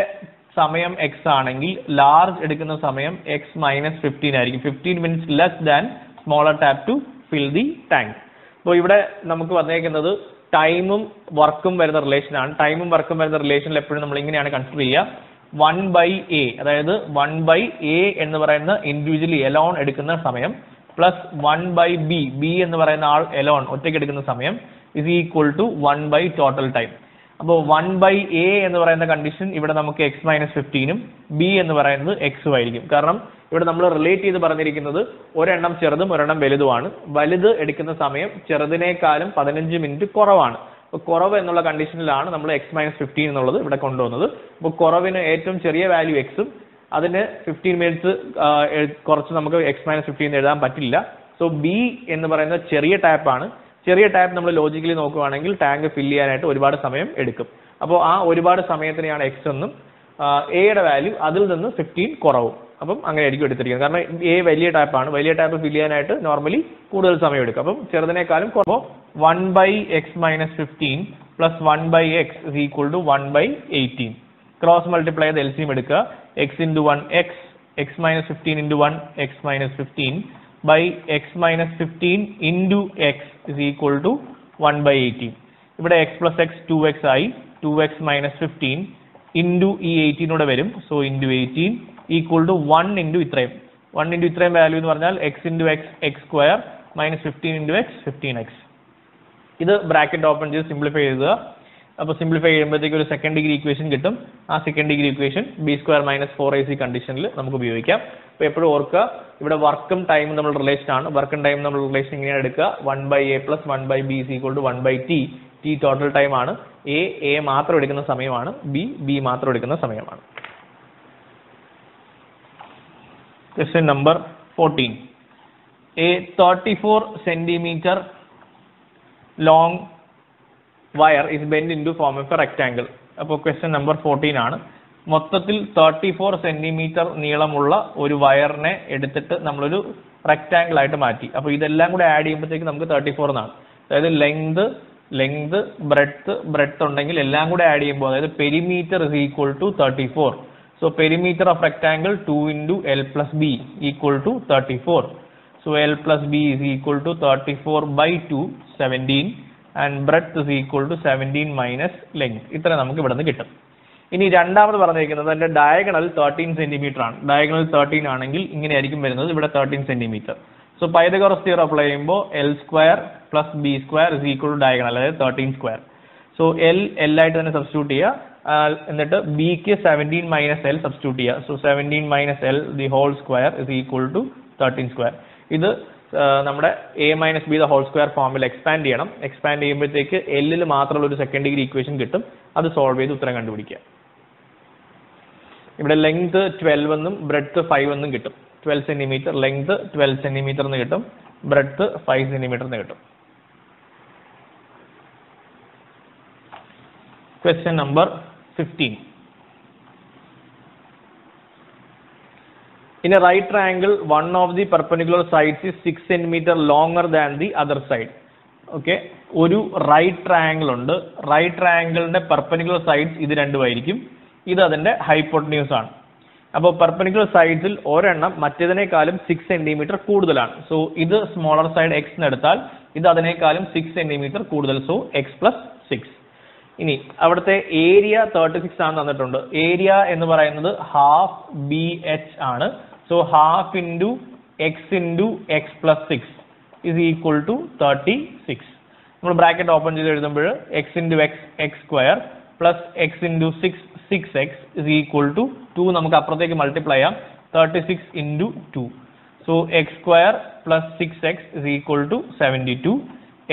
സമയം എക്സ് ആണെങ്കിൽ ലാർജ് എടുക്കുന്ന സമയം എക്സ് മൈനസ് ഫിഫ്റ്റീൻ ആയിരിക്കും. Fifteen minutes less than smaller tap to fill the tank അപ്പോൾ ഇവിടെ നമുക്ക് വന്നേക്കുന്നത് ടൈമും വർക്കും വരുന്ന റിലേഷനാണ് ടൈമും വർക്കും വരുന്ന റിലേഷനിൽ എപ്പോഴും നമ്മൾ ഇങ്ങനെയാണ് കൺസിഡർ ചെയ്യുക. വൺ ബൈ എ അതായത് വൺ ബൈ എ എന്ന് പറയുന്ന ഇൻഡിവിജ്വലി എലോൺ എടുക്കുന്ന സമയം plus one by b b എന്ന് പറയുന്ന ആൾ എലോൺ ഒറ്റയ്ക്ക് എടുക്കുന്ന സമയം is equal to one by total time അപ്പോൾ വൺ ബൈ എ എന്ന് പറയുന്ന കണ്ടീഷൻ ഇവിടെ നമുക്ക് എക്സ് മൈനസ് ഫിഫ്റ്റീനും ബി എന്ന് പറയുന്നത് എക്സും ആയിരിക്കും. കാരണം ഇവിടെ നമ്മൾ റിലേറ്റ് ചെയ്ത് പറഞ്ഞിരിക്കുന്നത് ഒരെണ്ണം ചെറുതും ഒരെണ്ണം വലുതുമാണ്. വലുത് എടുക്കുന്ന സമയം ചെറുതിനേക്കാളും പതിനഞ്ച് മിനിറ്റ് കുറവാണ്. കുറവ് എന്നുള്ള കണ്ടീഷനിലാണ് നമ്മൾ എക്സ് മൈനസ് ഫിഫ്റ്റീൻ എന്നുള്ളത് ഇവിടെ കൊണ്ടുവന്നത്. അപ്പോൾ കുറവിന് ഏറ്റവും ചെറിയ വാല്യൂ എക്സും അതിന് ഫിഫ്റ്റീൻ മിനിറ്റ്സ് കുറച്ച് നമുക്ക് എക്സ് മൈനസ് ഫിഫ്റ്റീൻ എഴുതാൻ പറ്റില്ല. സോ ബി എന്ന് പറയുന്ന ചെറിയ ടാപ്പാണ് ചെറിയ ടാപ്പ് നമ്മൾ ലോജിക്കലി നോക്കുകയാണെങ്കിൽ ടാങ്ക് ഫില്ല് ചെയ്യാനായിട്ട് ഒരുപാട് സമയം എടുക്കും. അപ്പോൾ ആ ഒരുപാട് സമയത്തിനെയാണ് എക്സ് എന്നും എയുടെ വാല്യൂ അതിൽ നിന്ന് ഫിഫ്റ്റീൻ കുറവും. അപ്പം അങ്ങനെ ആയിരിക്കും എടുത്തിരിക്കുന്നത്. കാരണം എ വലിയ ടാപ്പാണ് വലിയ ടാപ്പ് ഫില്ല് ചെയ്യാനായിട്ട് നോർമലി കൂടുതൽ സമയം എടുക്കും. അപ്പം ചെറുതിനേക്കാളും കുറവ് one by x minus fifteen plus one by x is equal to one by eighteen cross multiply ചെയ്ത് എൽസിയും എടുക്കുക. X into one x x minus fifteen into one x minus fifteen by x minus fifteen into x is equal to one by eighteen ഇവിടെ x plus x two x ആയി. Two x minus fifteen into ഈ എയ്റ്റീനൂടെ വരും. So into eighteen equal to one into ഇത്രയും. One into ഇത്രയും value എന്ന് പറഞ്ഞാൽ x into x x square minus fifteen into x fifteen x ഇത് bracket open ചെയ്ത് സിംപ്ലിഫൈ ചെയ്തത്. അപ്പോൾ സിംപ്ലിഫൈ ചെയ്യുമ്പോഴത്തേക്ക് ഒരു സെക്കൻഡ് ഡിഗ്രി ഇക്വേഷൻ കിട്ടും. ആ second degree equation b square minus four a c കണ്ടീഷനിൽ നമുക്ക് ഉപയോഗിക്കാം. അപ്പോൾ എപ്പോഴും ഓർക്കുക ഇവിടെ വർക്കും ടൈമും നമ്മൾ റിലേഷൻ ആണ്. വർക്കും ടൈം നമ്മൾ റിലേഷൻ ഇങ്ങനെയാണ് എടുക്കുക. One by a plus one by b equal to one by t t total ടൈമാണ് എ എ മാത്രം എടുക്കുന്ന സമയമാണ്. ബി ബി മാത്രം എടുക്കുന്ന സമയമാണ്. Question number 14. A 34 centimeter long wire is bent into form of a rectangle. അപ്പോൾ question number fourteen ആണ് മൊത്തത്തിൽ തേർട്ടി ഫോർ സെന്റിമീറ്റർ നീളമുള്ള ഒരു വയറിനെ എടുത്തിട്ട് നമ്മളൊരു റെക്റ്റാങ്കിൾ ആയിട്ട് മാറ്റി അപ്പോൾ ഇതെല്ലാം കൂടെ ആഡ് ചെയ്യുമ്പോഴത്തേക്ക് നമുക്ക് തേർട്ടി ഫോർ എന്നാണ് അതായത് ലെങ്ത് ലെങ്ത് ബ്രെഡ്ത്ത് ബ്രെഡ്ത്ത് ഉണ്ടെങ്കിൽ എല്ലാം കൂടെ ആഡ് ചെയ്യുമ്പോൾ അതായത് perimeter is equal to thirty four So perimeter of rectangle 2 into L plus B equal to 34. So L plus B is equal to 34 by 2, 17 and breadth is equal to 17 minus length. ഇത്ര നമുക്ക് ഇവിടെ നിന്ന് കിട്ടും. ഇനി രണ്ടാമത് പറഞ്ഞിരിക്കുന്നത് അതിന്റെ diagonal thirteen centimetre ആണ്. ഡയഗണൽ തേർട്ടീൻ ആണെങ്കിൽ ഇങ്ങനെയായിരിക്കും വരുന്നത്. ഇവിടെ thirteen centimetre so Pythagoras theorem apply ചെയ്യുമ്പോൾ l square plus b square is equal to diagonal അതായത് thirteen square so l l ആയിട്ട് തന്നെ സബ്സ്റ്റിറ്റ്യൂട്ട് ചെയ്യുക. എന്നിട്ട് ബിക്ക് സെവന്റീൻ മൈനസ് എൽ സബ്സ്റ്റിറ്റ്യൂട്ട് ചെയ്യുക so seventeen minus l the whole square is equal to thirteen square ഇത് നമ്മുടെ a minus b the whole square ഫോമിൽ എക്സ്പാൻഡ് ചെയ്യണം. എക്സ്പാൻഡ് ചെയ്യുമ്പോഴത്തേക്ക് എല്ലിൽ മാത്രമുള്ള ഒരു സെക്കൻഡ് ഡിഗ്രി ഇക്വേഷൻ കിട്ടും. അത് സോൾവ് ചെയ്ത് ഉത്തരം കണ്ടുപിടിക്കുക. ഇവിടെ ലെങ്ത് ട്വൽവ് എന്നും ബ്രെഡ്ത്ത് ഫൈവ് എന്നും കിട്ടും. Twelve centimetre length twelve centimetre എന്ന് കിട്ടും. ബ്രെഡ്ത്ത് ഫൈവ് സെന്റിമീറ്റർ എന്ന് കിട്ടും. Question number 15. In a right triangle, one of the perpendicular sides is 6 centimeter longer than the other side. Okay ഒരു right triangle ഉണ്ട്. Right ട്രയാങ്കിളിന്റെ perpendicular sides ഇത് രണ്ടുമായിരിക്കും ഇത് അതിന്റെ ഹൈപ്പോട്ടന്യൂസ് ആണ്. അപ്പോൾ പെർപ്പനിക്കുലർ സൈഡ്സിൽ ഒരെണ്ണം മറ്റേതിനേക്കാളും സിക്സ് സെന്റിമീറ്റർ കൂടുതലാണ്. സോ ഇത് സ്മോളർ സൈഡ് എക്സ് എന്ന് എടുത്താൽ ഇത് അതിനേക്കാളും സിക്സ് സെന്റിമീറ്റർ കൂടുതൽ. സോ എക്സ് പ്ലസ് സിക്സ് ഇനി അവിടുത്തെ ഏരിയ തേർട്ടി സിക്സ് ആണ് തന്നിട്ടുണ്ട്. ഏരിയ എന്ന് പറയുന്നത് ഹാഫ് ബി എച്ച് ആണ്. So half into x into x plus six is equal to thirty six നമ്മൾ ബ്രാക്കറ്റ് ഓപ്പൺ ചെയ്ത് എഴുതുമ്പോൾ x into x x square plus x into six six x is equal to two നമുക്ക് അപ്പുറത്തേക്ക് multiply ചെയ്യാം. Thirty six into two so x square plus six x is equal to seventy two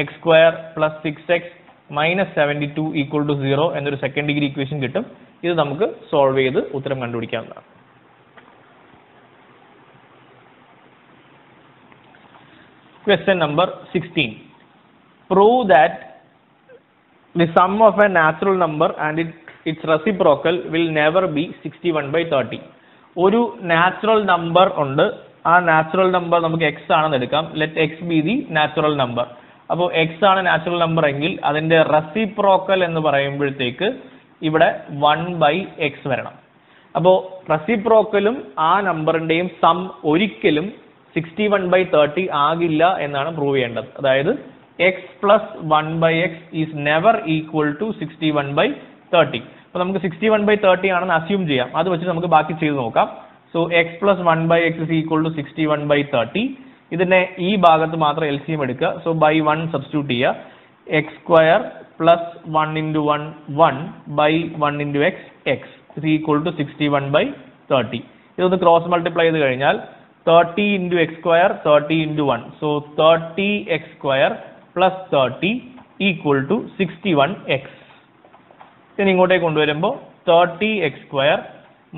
x square plus six x minus seventy two equal to zero എന്നൊരു second degree equation കിട്ടും. ഇത് നമുക്ക് solve ചെയ്ത് ഉത്തരം കണ്ടുപിടിക്കാവുന്നതാണ്. Question number 16. Prove that the sum of a natural number and it, its will never be be 61 by 30. ഒരു natural number ഉണ്ട്. ആ നാച്ചുറൽ നമ്പർ നമുക്ക് എക്സ് ആണെന്ന് എടുക്കാം. Let x be the natural number അപ്പോൾ എക്സ് ആണ് നാച്ചുറൽ നമ്പർ എങ്കിൽ അതിന്റെ റെസിപ്രോക്കൽ എന്ന് പറയുമ്പോഴത്തേക്ക് ഇവിടെ വൺ ബൈ എക്സ് വരണം. അപ്പോൾ റെസിപ്രോക്കലും ആ നമ്പറിന്റെയും സം ഒരിക്കലും സിക്സ്റ്റി വൺ ബൈ തേർട്ടി ആകില്ല എന്നാണ് പ്രൂവ് ചെയ്യേണ്ടത്. അതായത് x plus one by x is never equal to sixty one by thirty അപ്പൊ നമുക്ക് സിക്സ്റ്റി വൺ ബൈ തേർട്ടി ആണെന്ന് അസ്യൂം ചെയ്യാം. അത് വെച്ച് നമുക്ക് ബാക്കി ചെയ്ത് നോക്കാം. So x plus one by x is equal to sixty one by thirty ഇതിനെ ഈ ഭാഗത്ത് മാത്രം എൽ സി എം എടുക്കുക. സോ ബൈ വൺ സബ്സ്റ്റിറ്റ്യൂട്ട് ചെയ്യുക. X square plus one into one one by one into x x is equal to sixty one by thirty ഇതൊന്ന് cross multiply ചെയ്ത് കഴിഞ്ഞാൽ thirty into x square thirty into one so thirty x square plus thirty equal to sixty one x ഇനി ഇങ്ങോട്ടേക്ക് കൊണ്ടുവരുമ്പോൾ thirty x square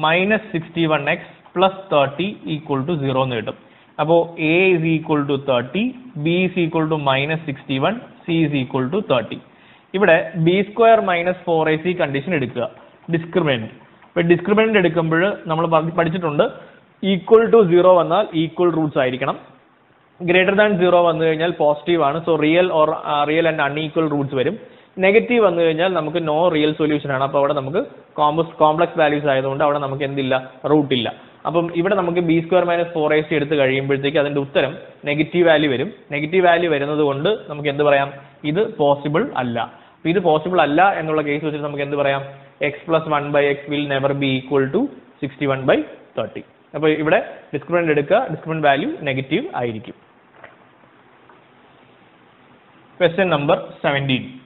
minus sixty one x plus thirty equal to zero എന്ന് കിട്ടും. അപ്പോൾ a is equal to thirty b is equal to minus sixty one c is equal to thirty ഇവിടെ b square minus four a c condition എടുക്കുക. Discriminant ഇപ്പൊ discriminant എടുക്കുമ്പോൾ നമ്മൾ പഠിച്ചിട്ടുണ്ട് equal to zero വന്നാൽ ഈക്വൽ റൂട്ട്സ് ആയിരിക്കണം. Greater than zero വന്നു കഴിഞ്ഞാൽ പോസിറ്റീവ് ആണ്. So real or real and unequal roots വരും. നെഗറ്റീവ് വന്നു കഴിഞ്ഞാൽ നമുക്ക് നോ റിയൽ സൊല്യൂഷൻ ആണ്. അപ്പോൾ അവിടെ നമുക്ക് കോംപ്ലക്സ് വാല്യൂസ് ആയതുകൊണ്ട് അവിടെ നമുക്ക് എന്തില്ല? റൂട്ട് ഇല്ല. അപ്പം ഇവിടെ നമുക്ക് b square minus four a c എടുത്ത് കഴിയുമ്പോഴത്തേക്ക് അതിന്റെ ഉത്തരം നെഗറ്റീവ് വാല്യൂ വരും. നെഗറ്റീവ് വാല്യൂ വരുന്നത് കൊണ്ട് നമുക്ക് എന്ത് പറയാം? ഇത് പോസിബിൾ അല്ല. ഇത് പോസിബിൾ അല്ല എന്നുള്ള കേസ് വെച്ചിട്ട് നമുക്ക് എന്ത് പറയാം? X plus one by x will never be equal to sixty one by thirty അപ്പൊ ഇവിടെ ഡിസ്ക്രിമിനന്റ് എടുക്കുക. ഡിസ്ക്രിമിനന്റ് വാല്യൂ നെഗറ്റീവ് ആയിരിക്കും. Question number seventeen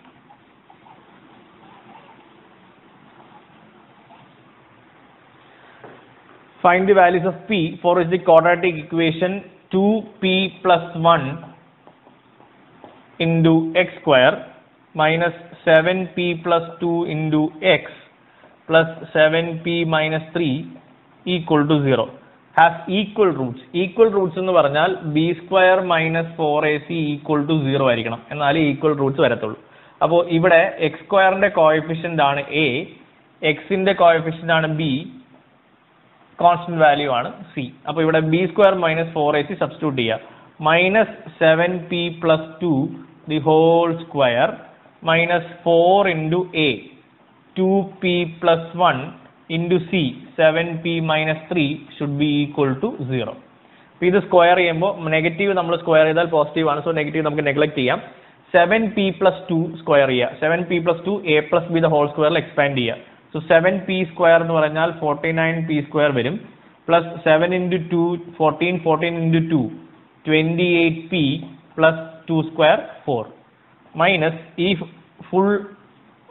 Find the values of p for which the quadratic equation 2p plus 1 into x square minus 7p plus 2 into x plus 7p minus 3 equal to 0 has equal roots. Equal roots എന്ന് പറഞ്ഞാൽ b square minus 4ac equal to 0 ആയിരിക്കണം എന്നാലേ equal roots വരത്തുള്ളൂ അപ്പോൾ ഇവിടെ x സ്ക്വയറിന്റെ coefficient ആണ് a x ന്റെ കോഎഫിഷ്യന്റ് ആണ് b കോൺസ്റ്റന്റ് വാല്യൂ ആണ് സി അപ്പൊ ഇവിടെ b square minus four a c substitute ചെയ്യുക minus seven p plus two the whole square minus four into a two p plus one into c seven p minus three should be equal to zero അപ്പോൾ ഇത് square ചെയ്യുമ്പോൾ negative നമ്മൾ square ചെയ്താൽ positive ആണ്. So negative നമുക്ക് neglect ചെയ്യാം. Seven P plus two square ചെയ്യുക. Seven P plus two A plus B the whole സ്ക്വയറിൽ എക്സ്പാൻഡ് ചെയ്യുക. സോ സെവൻ പി സ്ക്വയർ എന്ന് പറഞ്ഞാൽ ഫോർട്ടി നയൻ പി സ്ക്വയർ വരും. Plus seven into two fourteen fourteen into two twenty eight P plus two square four minus ഈ full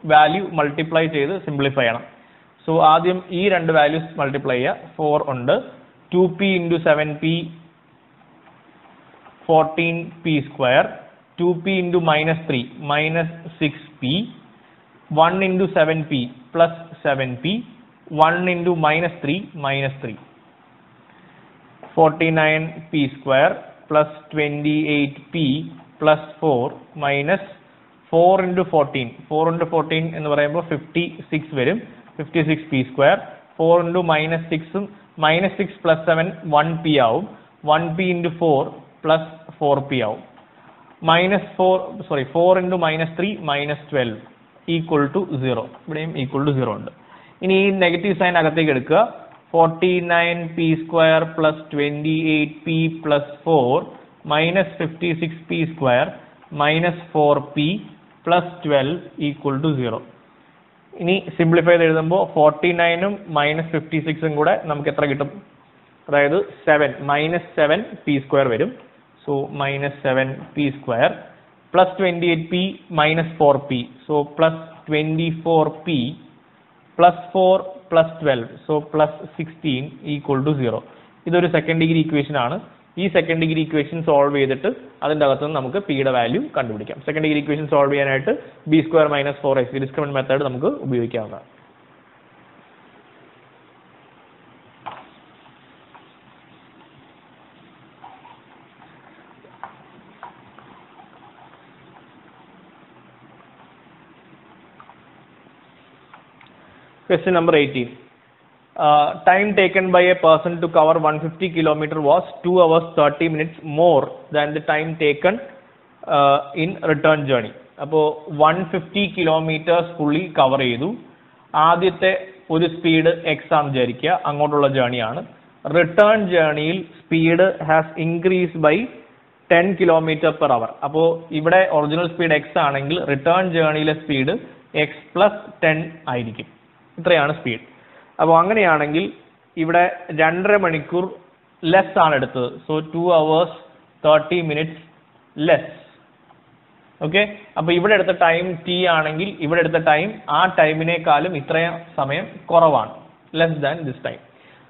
value multiply ചെയ്ത് simplify ചെയ്യണം. So ആദ്യം ഈ രണ്ട് വാല്യൂസ് മൾട്ടിപ്ലൈ ചെയ്യുക. ഫോർ ഉണ്ട്. Two p into seven p fourteen P square two P into minus three minus six P one into seven P plus seven P one into minus three minus three forty nine P square plus twenty eight P plus four minus four into fourteen four into fourteen എന്ന് പറയുമ്പോൾ fifty six വരും. Fifty six P square four into minus സിക്സും minus six plus seven one P ആവും. One P into four plus four p ആവും. Minus four sorry four into minus three minus twelve equal to zero ഇവിടെയും equal to zero ഉണ്ട്. ഇനി ഈ negative sign അകത്തേക്ക് എടുക്കുക. Forty nine P square plus twenty eight P plus four minus fifty six P square minus four P plus twelve equal to zero ഇനി simplify ചെയ്ത് എഴുതുമ്പോൾ forty നയനും minus fifty സിക്സും കൂടെ നമുക്ക് എത്ര കിട്ടും? അതായത് seven minus seven P square വരും. So minus seven P square four P so plus twenty four P plus four plus twelve so plus sixteen equal to zero ഇതൊരു സെക്കൻഡ് ഡിഗ്രി ഇക്വേഷൻ ആണ്. ഈ സെക്കൻഡ് ഡിഗ്രി ഇക്വേഷൻ സോൾവ് ചെയ്തിട്ട് അതിന്റെ അകത്ത് നിന്ന് നമുക്ക് പിയുടെ വാല്യൂ കണ്ടുപിടിക്കാം. സെക്കൻഡ് ഡിഗ്രി ഇക്വേഷൻ സോൾവ് ചെയ്യാനായിട്ട് B square minus four X discriminant method നമുക്ക് ഉപയോഗിക്കാവുന്നതാണ്. Question number 18. Uh, time taken by a person to cover 150 kilometer was 2 hours 30 minutes more than the time taken uh, in return journey. അപ്പോൾ one fifty kilometres പുള്ളി cover ചെയ്തു. ആദ്യത്തെ ഒരു speed x ആണ് വിചാരിക്കുക. അങ്ങോട്ടുള്ള ജേണിയാണ് return ജേണിയിൽ speed has increase by ten kilometre per hour അപ്പോൾ ഇവിടെ ഒറിജിനൽ സ്പീഡ് എക്സ് ആണെങ്കിൽ റിട്ടേൺ ജേണിയിലെ സ്പീഡ് എക്സ് പ്ലസ് ടെൻ ആയിരിക്കും. ഇത്രയാണ് സ്പീഡ് അപ്പോൾ അങ്ങനെയാണെങ്കിൽ ഇവിടെ രണ്ടര മണിക്കൂർ ലെസ് ആണ് എടുത്തത്. So two hours thirty minutes less okay അപ്പോൾ ഇവിടെ എടുത്ത ടൈം ടി ആണെങ്കിൽ ഇവിടെ എടുത്ത ടൈം ആ ടൈമിനേക്കാളും ഇത്രയും സമയം കുറവാണ്. ലെസ് ദാൻ ദിസ് ടൈം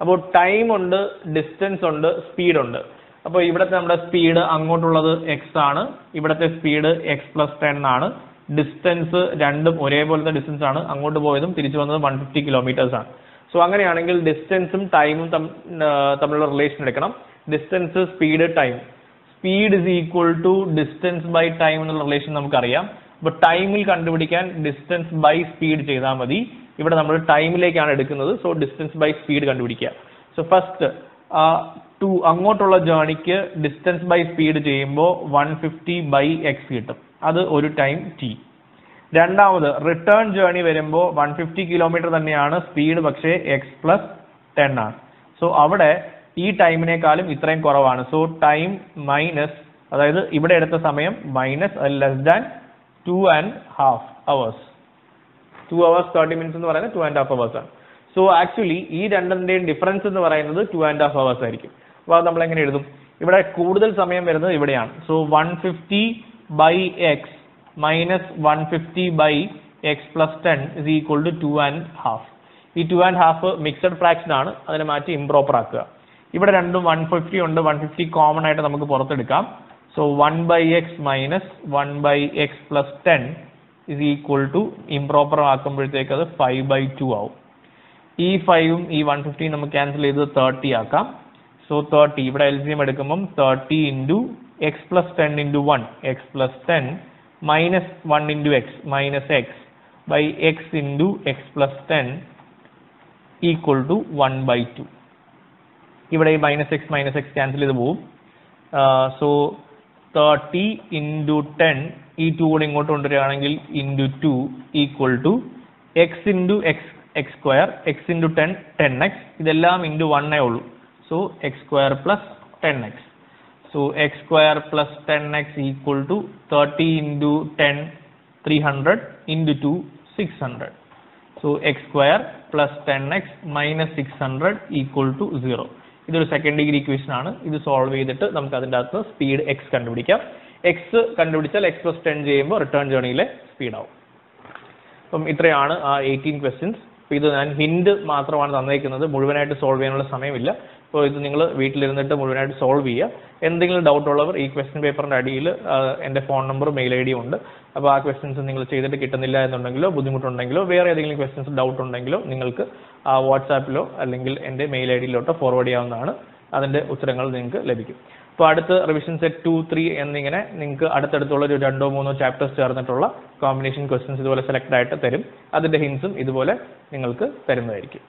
അപ്പോൾ ടൈം ഉണ്ട് ഡിസ്റ്റൻസ് ഉണ്ട് സ്പീഡ് ഉണ്ട്. അപ്പോൾ ഇവിടുത്തെ നമ്മുടെ സ്പീഡ് അങ്ങോട്ടുള്ളത് എക്സ് ആണ്. ഇവിടുത്തെ സ്പീഡ് എക്സ് പ്ലസ് ടെൻ ആണ്. ഡിസ്റ്റൻസ് രണ്ടും ഒരേപോലത്തെ ഡിസ്റ്റൻസ് ആണ്. അങ്ങോട്ട് പോയതും തിരിച്ചു വന്നതും വൺ ഫിഫ്റ്റി കിലോമീറ്റേഴ്സ് ആണ്. സോ അങ്ങനെയാണെങ്കിൽ ഡിസ്റ്റൻസും ടൈമും തമ്മിലുള്ള റിലേഷൻ എടുക്കണം. Distance speed time speed is equal to distance by time എന്നുള്ള റിലേഷൻ നമുക്കറിയാം. അപ്പൊ ടൈമിൽ കണ്ടുപിടിക്കാൻ ഡിസ്റ്റൻസ് ബൈ സ്പീഡ് ചെയ്താൽ മതി. ഇവിടെ നമ്മൾ ടൈമിലേക്കാണ് എടുക്കുന്നത്. സോ ഡിസ്റ്റൻസ് ബൈ സ്പീഡ് കണ്ടുപിടിക്കുക. സോ ഫസ്റ്റ് ടു അങ്ങോട്ടുള്ള ജേണിക്ക് ഡിസ്റ്റൻസ് ബൈ സ്പീഡ് ചെയ്യുമ്പോൾ വൺ ഫിഫ്റ്റി ബൈ എക്സ് കിട്ടും. അത് ഒരു ടൈം ടി രണ്ടാമത് റിട്ടേൺ ജേണി വരുമ്പോൾ വൺ ഫിഫ്റ്റി കിലോമീറ്റർ തന്നെയാണ് സ്പീഡ് പക്ഷേ എക്സ് പ്ലസ് ടെൻ ആണ്. സോ അവിടെ ഈ ടൈമിനേക്കാളും ഇത്രയും കുറവാണ്. സോ ടൈം മൈനസ് അതായത് ഇവിടെ എടുത്ത സമയം minus less than two and half hours two hours thirty minutes എന്ന് പറയുന്നത് ടു ആൻഡ് ഹാഫ് അവേഴ്സ് ആണ്. സോ ആക്ച്വലി ഈ രണ്ടിന്റെയും ഡിഫറൻസ് എന്ന് പറയുന്നത് ടു ആൻഡ് ഹാഫ് അവേഴ്സ് ആയിരിക്കും. അപ്പോൾ അത് നമ്മൾ എങ്ങനെ എഴുതും? ഇവിടെ കൂടുതൽ സമയം വരുന്നത് ഇവിടെയാണ്. So one fifty by x minus one fifty by X plus ten is to to two and half ഈ two and half mixed fraction ആണ്. അതിനെ മാറ്റി ഇംപ്രോപ്പർ ആക്കുക. ഇവിടെ രണ്ടും വൺ ഫിഫ്റ്റി ഉണ്ട്. വൺ ഫിഫ്റ്റി കോമൺ ആയിട്ട് നമുക്ക് പുറത്തെടുക്കാം. So one by X minus one by X plus ten is equal to improper ആക്കുമ്പോഴത്തേക്ക് അത് ഫൈവ് ബൈ ടു ആവും. ഈ ഫൈവും ഈ വൺ ഫിഫ്റ്റിയും നമുക്ക് ക്യാൻസൽ ചെയ്ത് തേർട്ടി ആക്കാം. സോ തേർട്ടി ഇവിടെ എൽ സി എം എടുക്കുമ്പം thirty into X plus ten into one X plus ten minus one into X minus X by X into X plus ten equal to one by two ഇവിടെ ഈ minus X minus X cancel ചെയ്ത് പോവും. So thirty into ten ഈ two കൂടെ ഇങ്ങോട്ട് കൊണ്ടുവരികയാണെങ്കിൽ into two equal to X into X X square X into ten ten X ഇതെല്ലാം into വണ്ണേ ഉള്ളൂ so X square plus ten X X equal to thirty into ten three hundred into two six hundred so X square plus ten X minus six hundred equal to zero ഇതൊരു second degree equation ആണ്. ഇത് solve ചെയ്തിട്ട് നമുക്ക് അതിന്റെ അകത്ത് speed X കണ്ടുപിടിക്കാം. X കണ്ടുപിടിച്ചാൽ X plus ten ചെയ്യുമ്പോൾ റിട്ടേൺ ജേണിയിലെ സ്പീഡാവും അപ്പം ഇത്രയാണ് ആ എയ്റ്റീൻ ക്വസ്റ്റ്യൻസ് ഇത് ഞാൻ ഹിൻഡ് മാത്രമാണ് തന്നേക്കുന്നത്. മുഴുവനായിട്ട് സോൾവ് ചെയ്യാനുള്ള സമയമില്ല. അപ്പോൾ ഇത് നിങ്ങൾ വീട്ടിലിരുന്നിട്ട് മുഴുവനായിട്ട് സോൾവ് ചെയ്യുക. എന്തെങ്കിലും ഡൗട്ട് ഉള്ളവർ ഈ ക്വസ്റ്റ്യൻ പേപ്പറിന്റെ അടിയിൽ എന്റെ ഫോൺ നമ്പർ മെയിൽ ഐ ഉണ്ട്. അപ്പോൾ ആ ക്വസ്റ്റ്യൻസ് നിങ്ങൾ ചെയ്തിട്ട് കിട്ടുന്നില്ല എന്നുണ്ടെങ്കിലോ ബുദ്ധിമുട്ടുണ്ടെങ്കിലോ വേറെ ഏതെങ്കിലും ക്വസ്റ്റ്യൻസ് ഡൗട്ട് ഉണ്ടെങ്കിലോ നിങ്ങൾക്ക് ആ വാട്സാപ്പിലോ അല്ലെങ്കിൽ എന്റെ മെയിൽ ഐ ഡിയിലോട്ടോ ഫോർവേഡ് ചെയ്യാവുന്നതാണ്. അതിന്റെ ഉത്തരങ്ങൾ നിങ്ങൾക്ക് ലഭിക്കും. അപ്പോൾ അടുത്ത റിവിഷൻ സെറ്റ് ടു ത്രീ എന്നിങ്ങനെ നിങ്ങൾക്ക് അടുത്തടുത്തുള്ള ഒരു രണ്ടോ മൂന്നോ ചാപ്റ്റേഴ്സ് ചേർന്നിട്ടുള്ള കോമ്പിനേഷൻ ക്വസ്റ്റ്യൻസ് ഇതുപോലെ സെലക്ട് ആയിട്ട് തരും. അതിന്റെ ഹിൻസും ഇതുപോലെ നിങ്ങൾക്ക് തരുന്നതായിരിക്കും.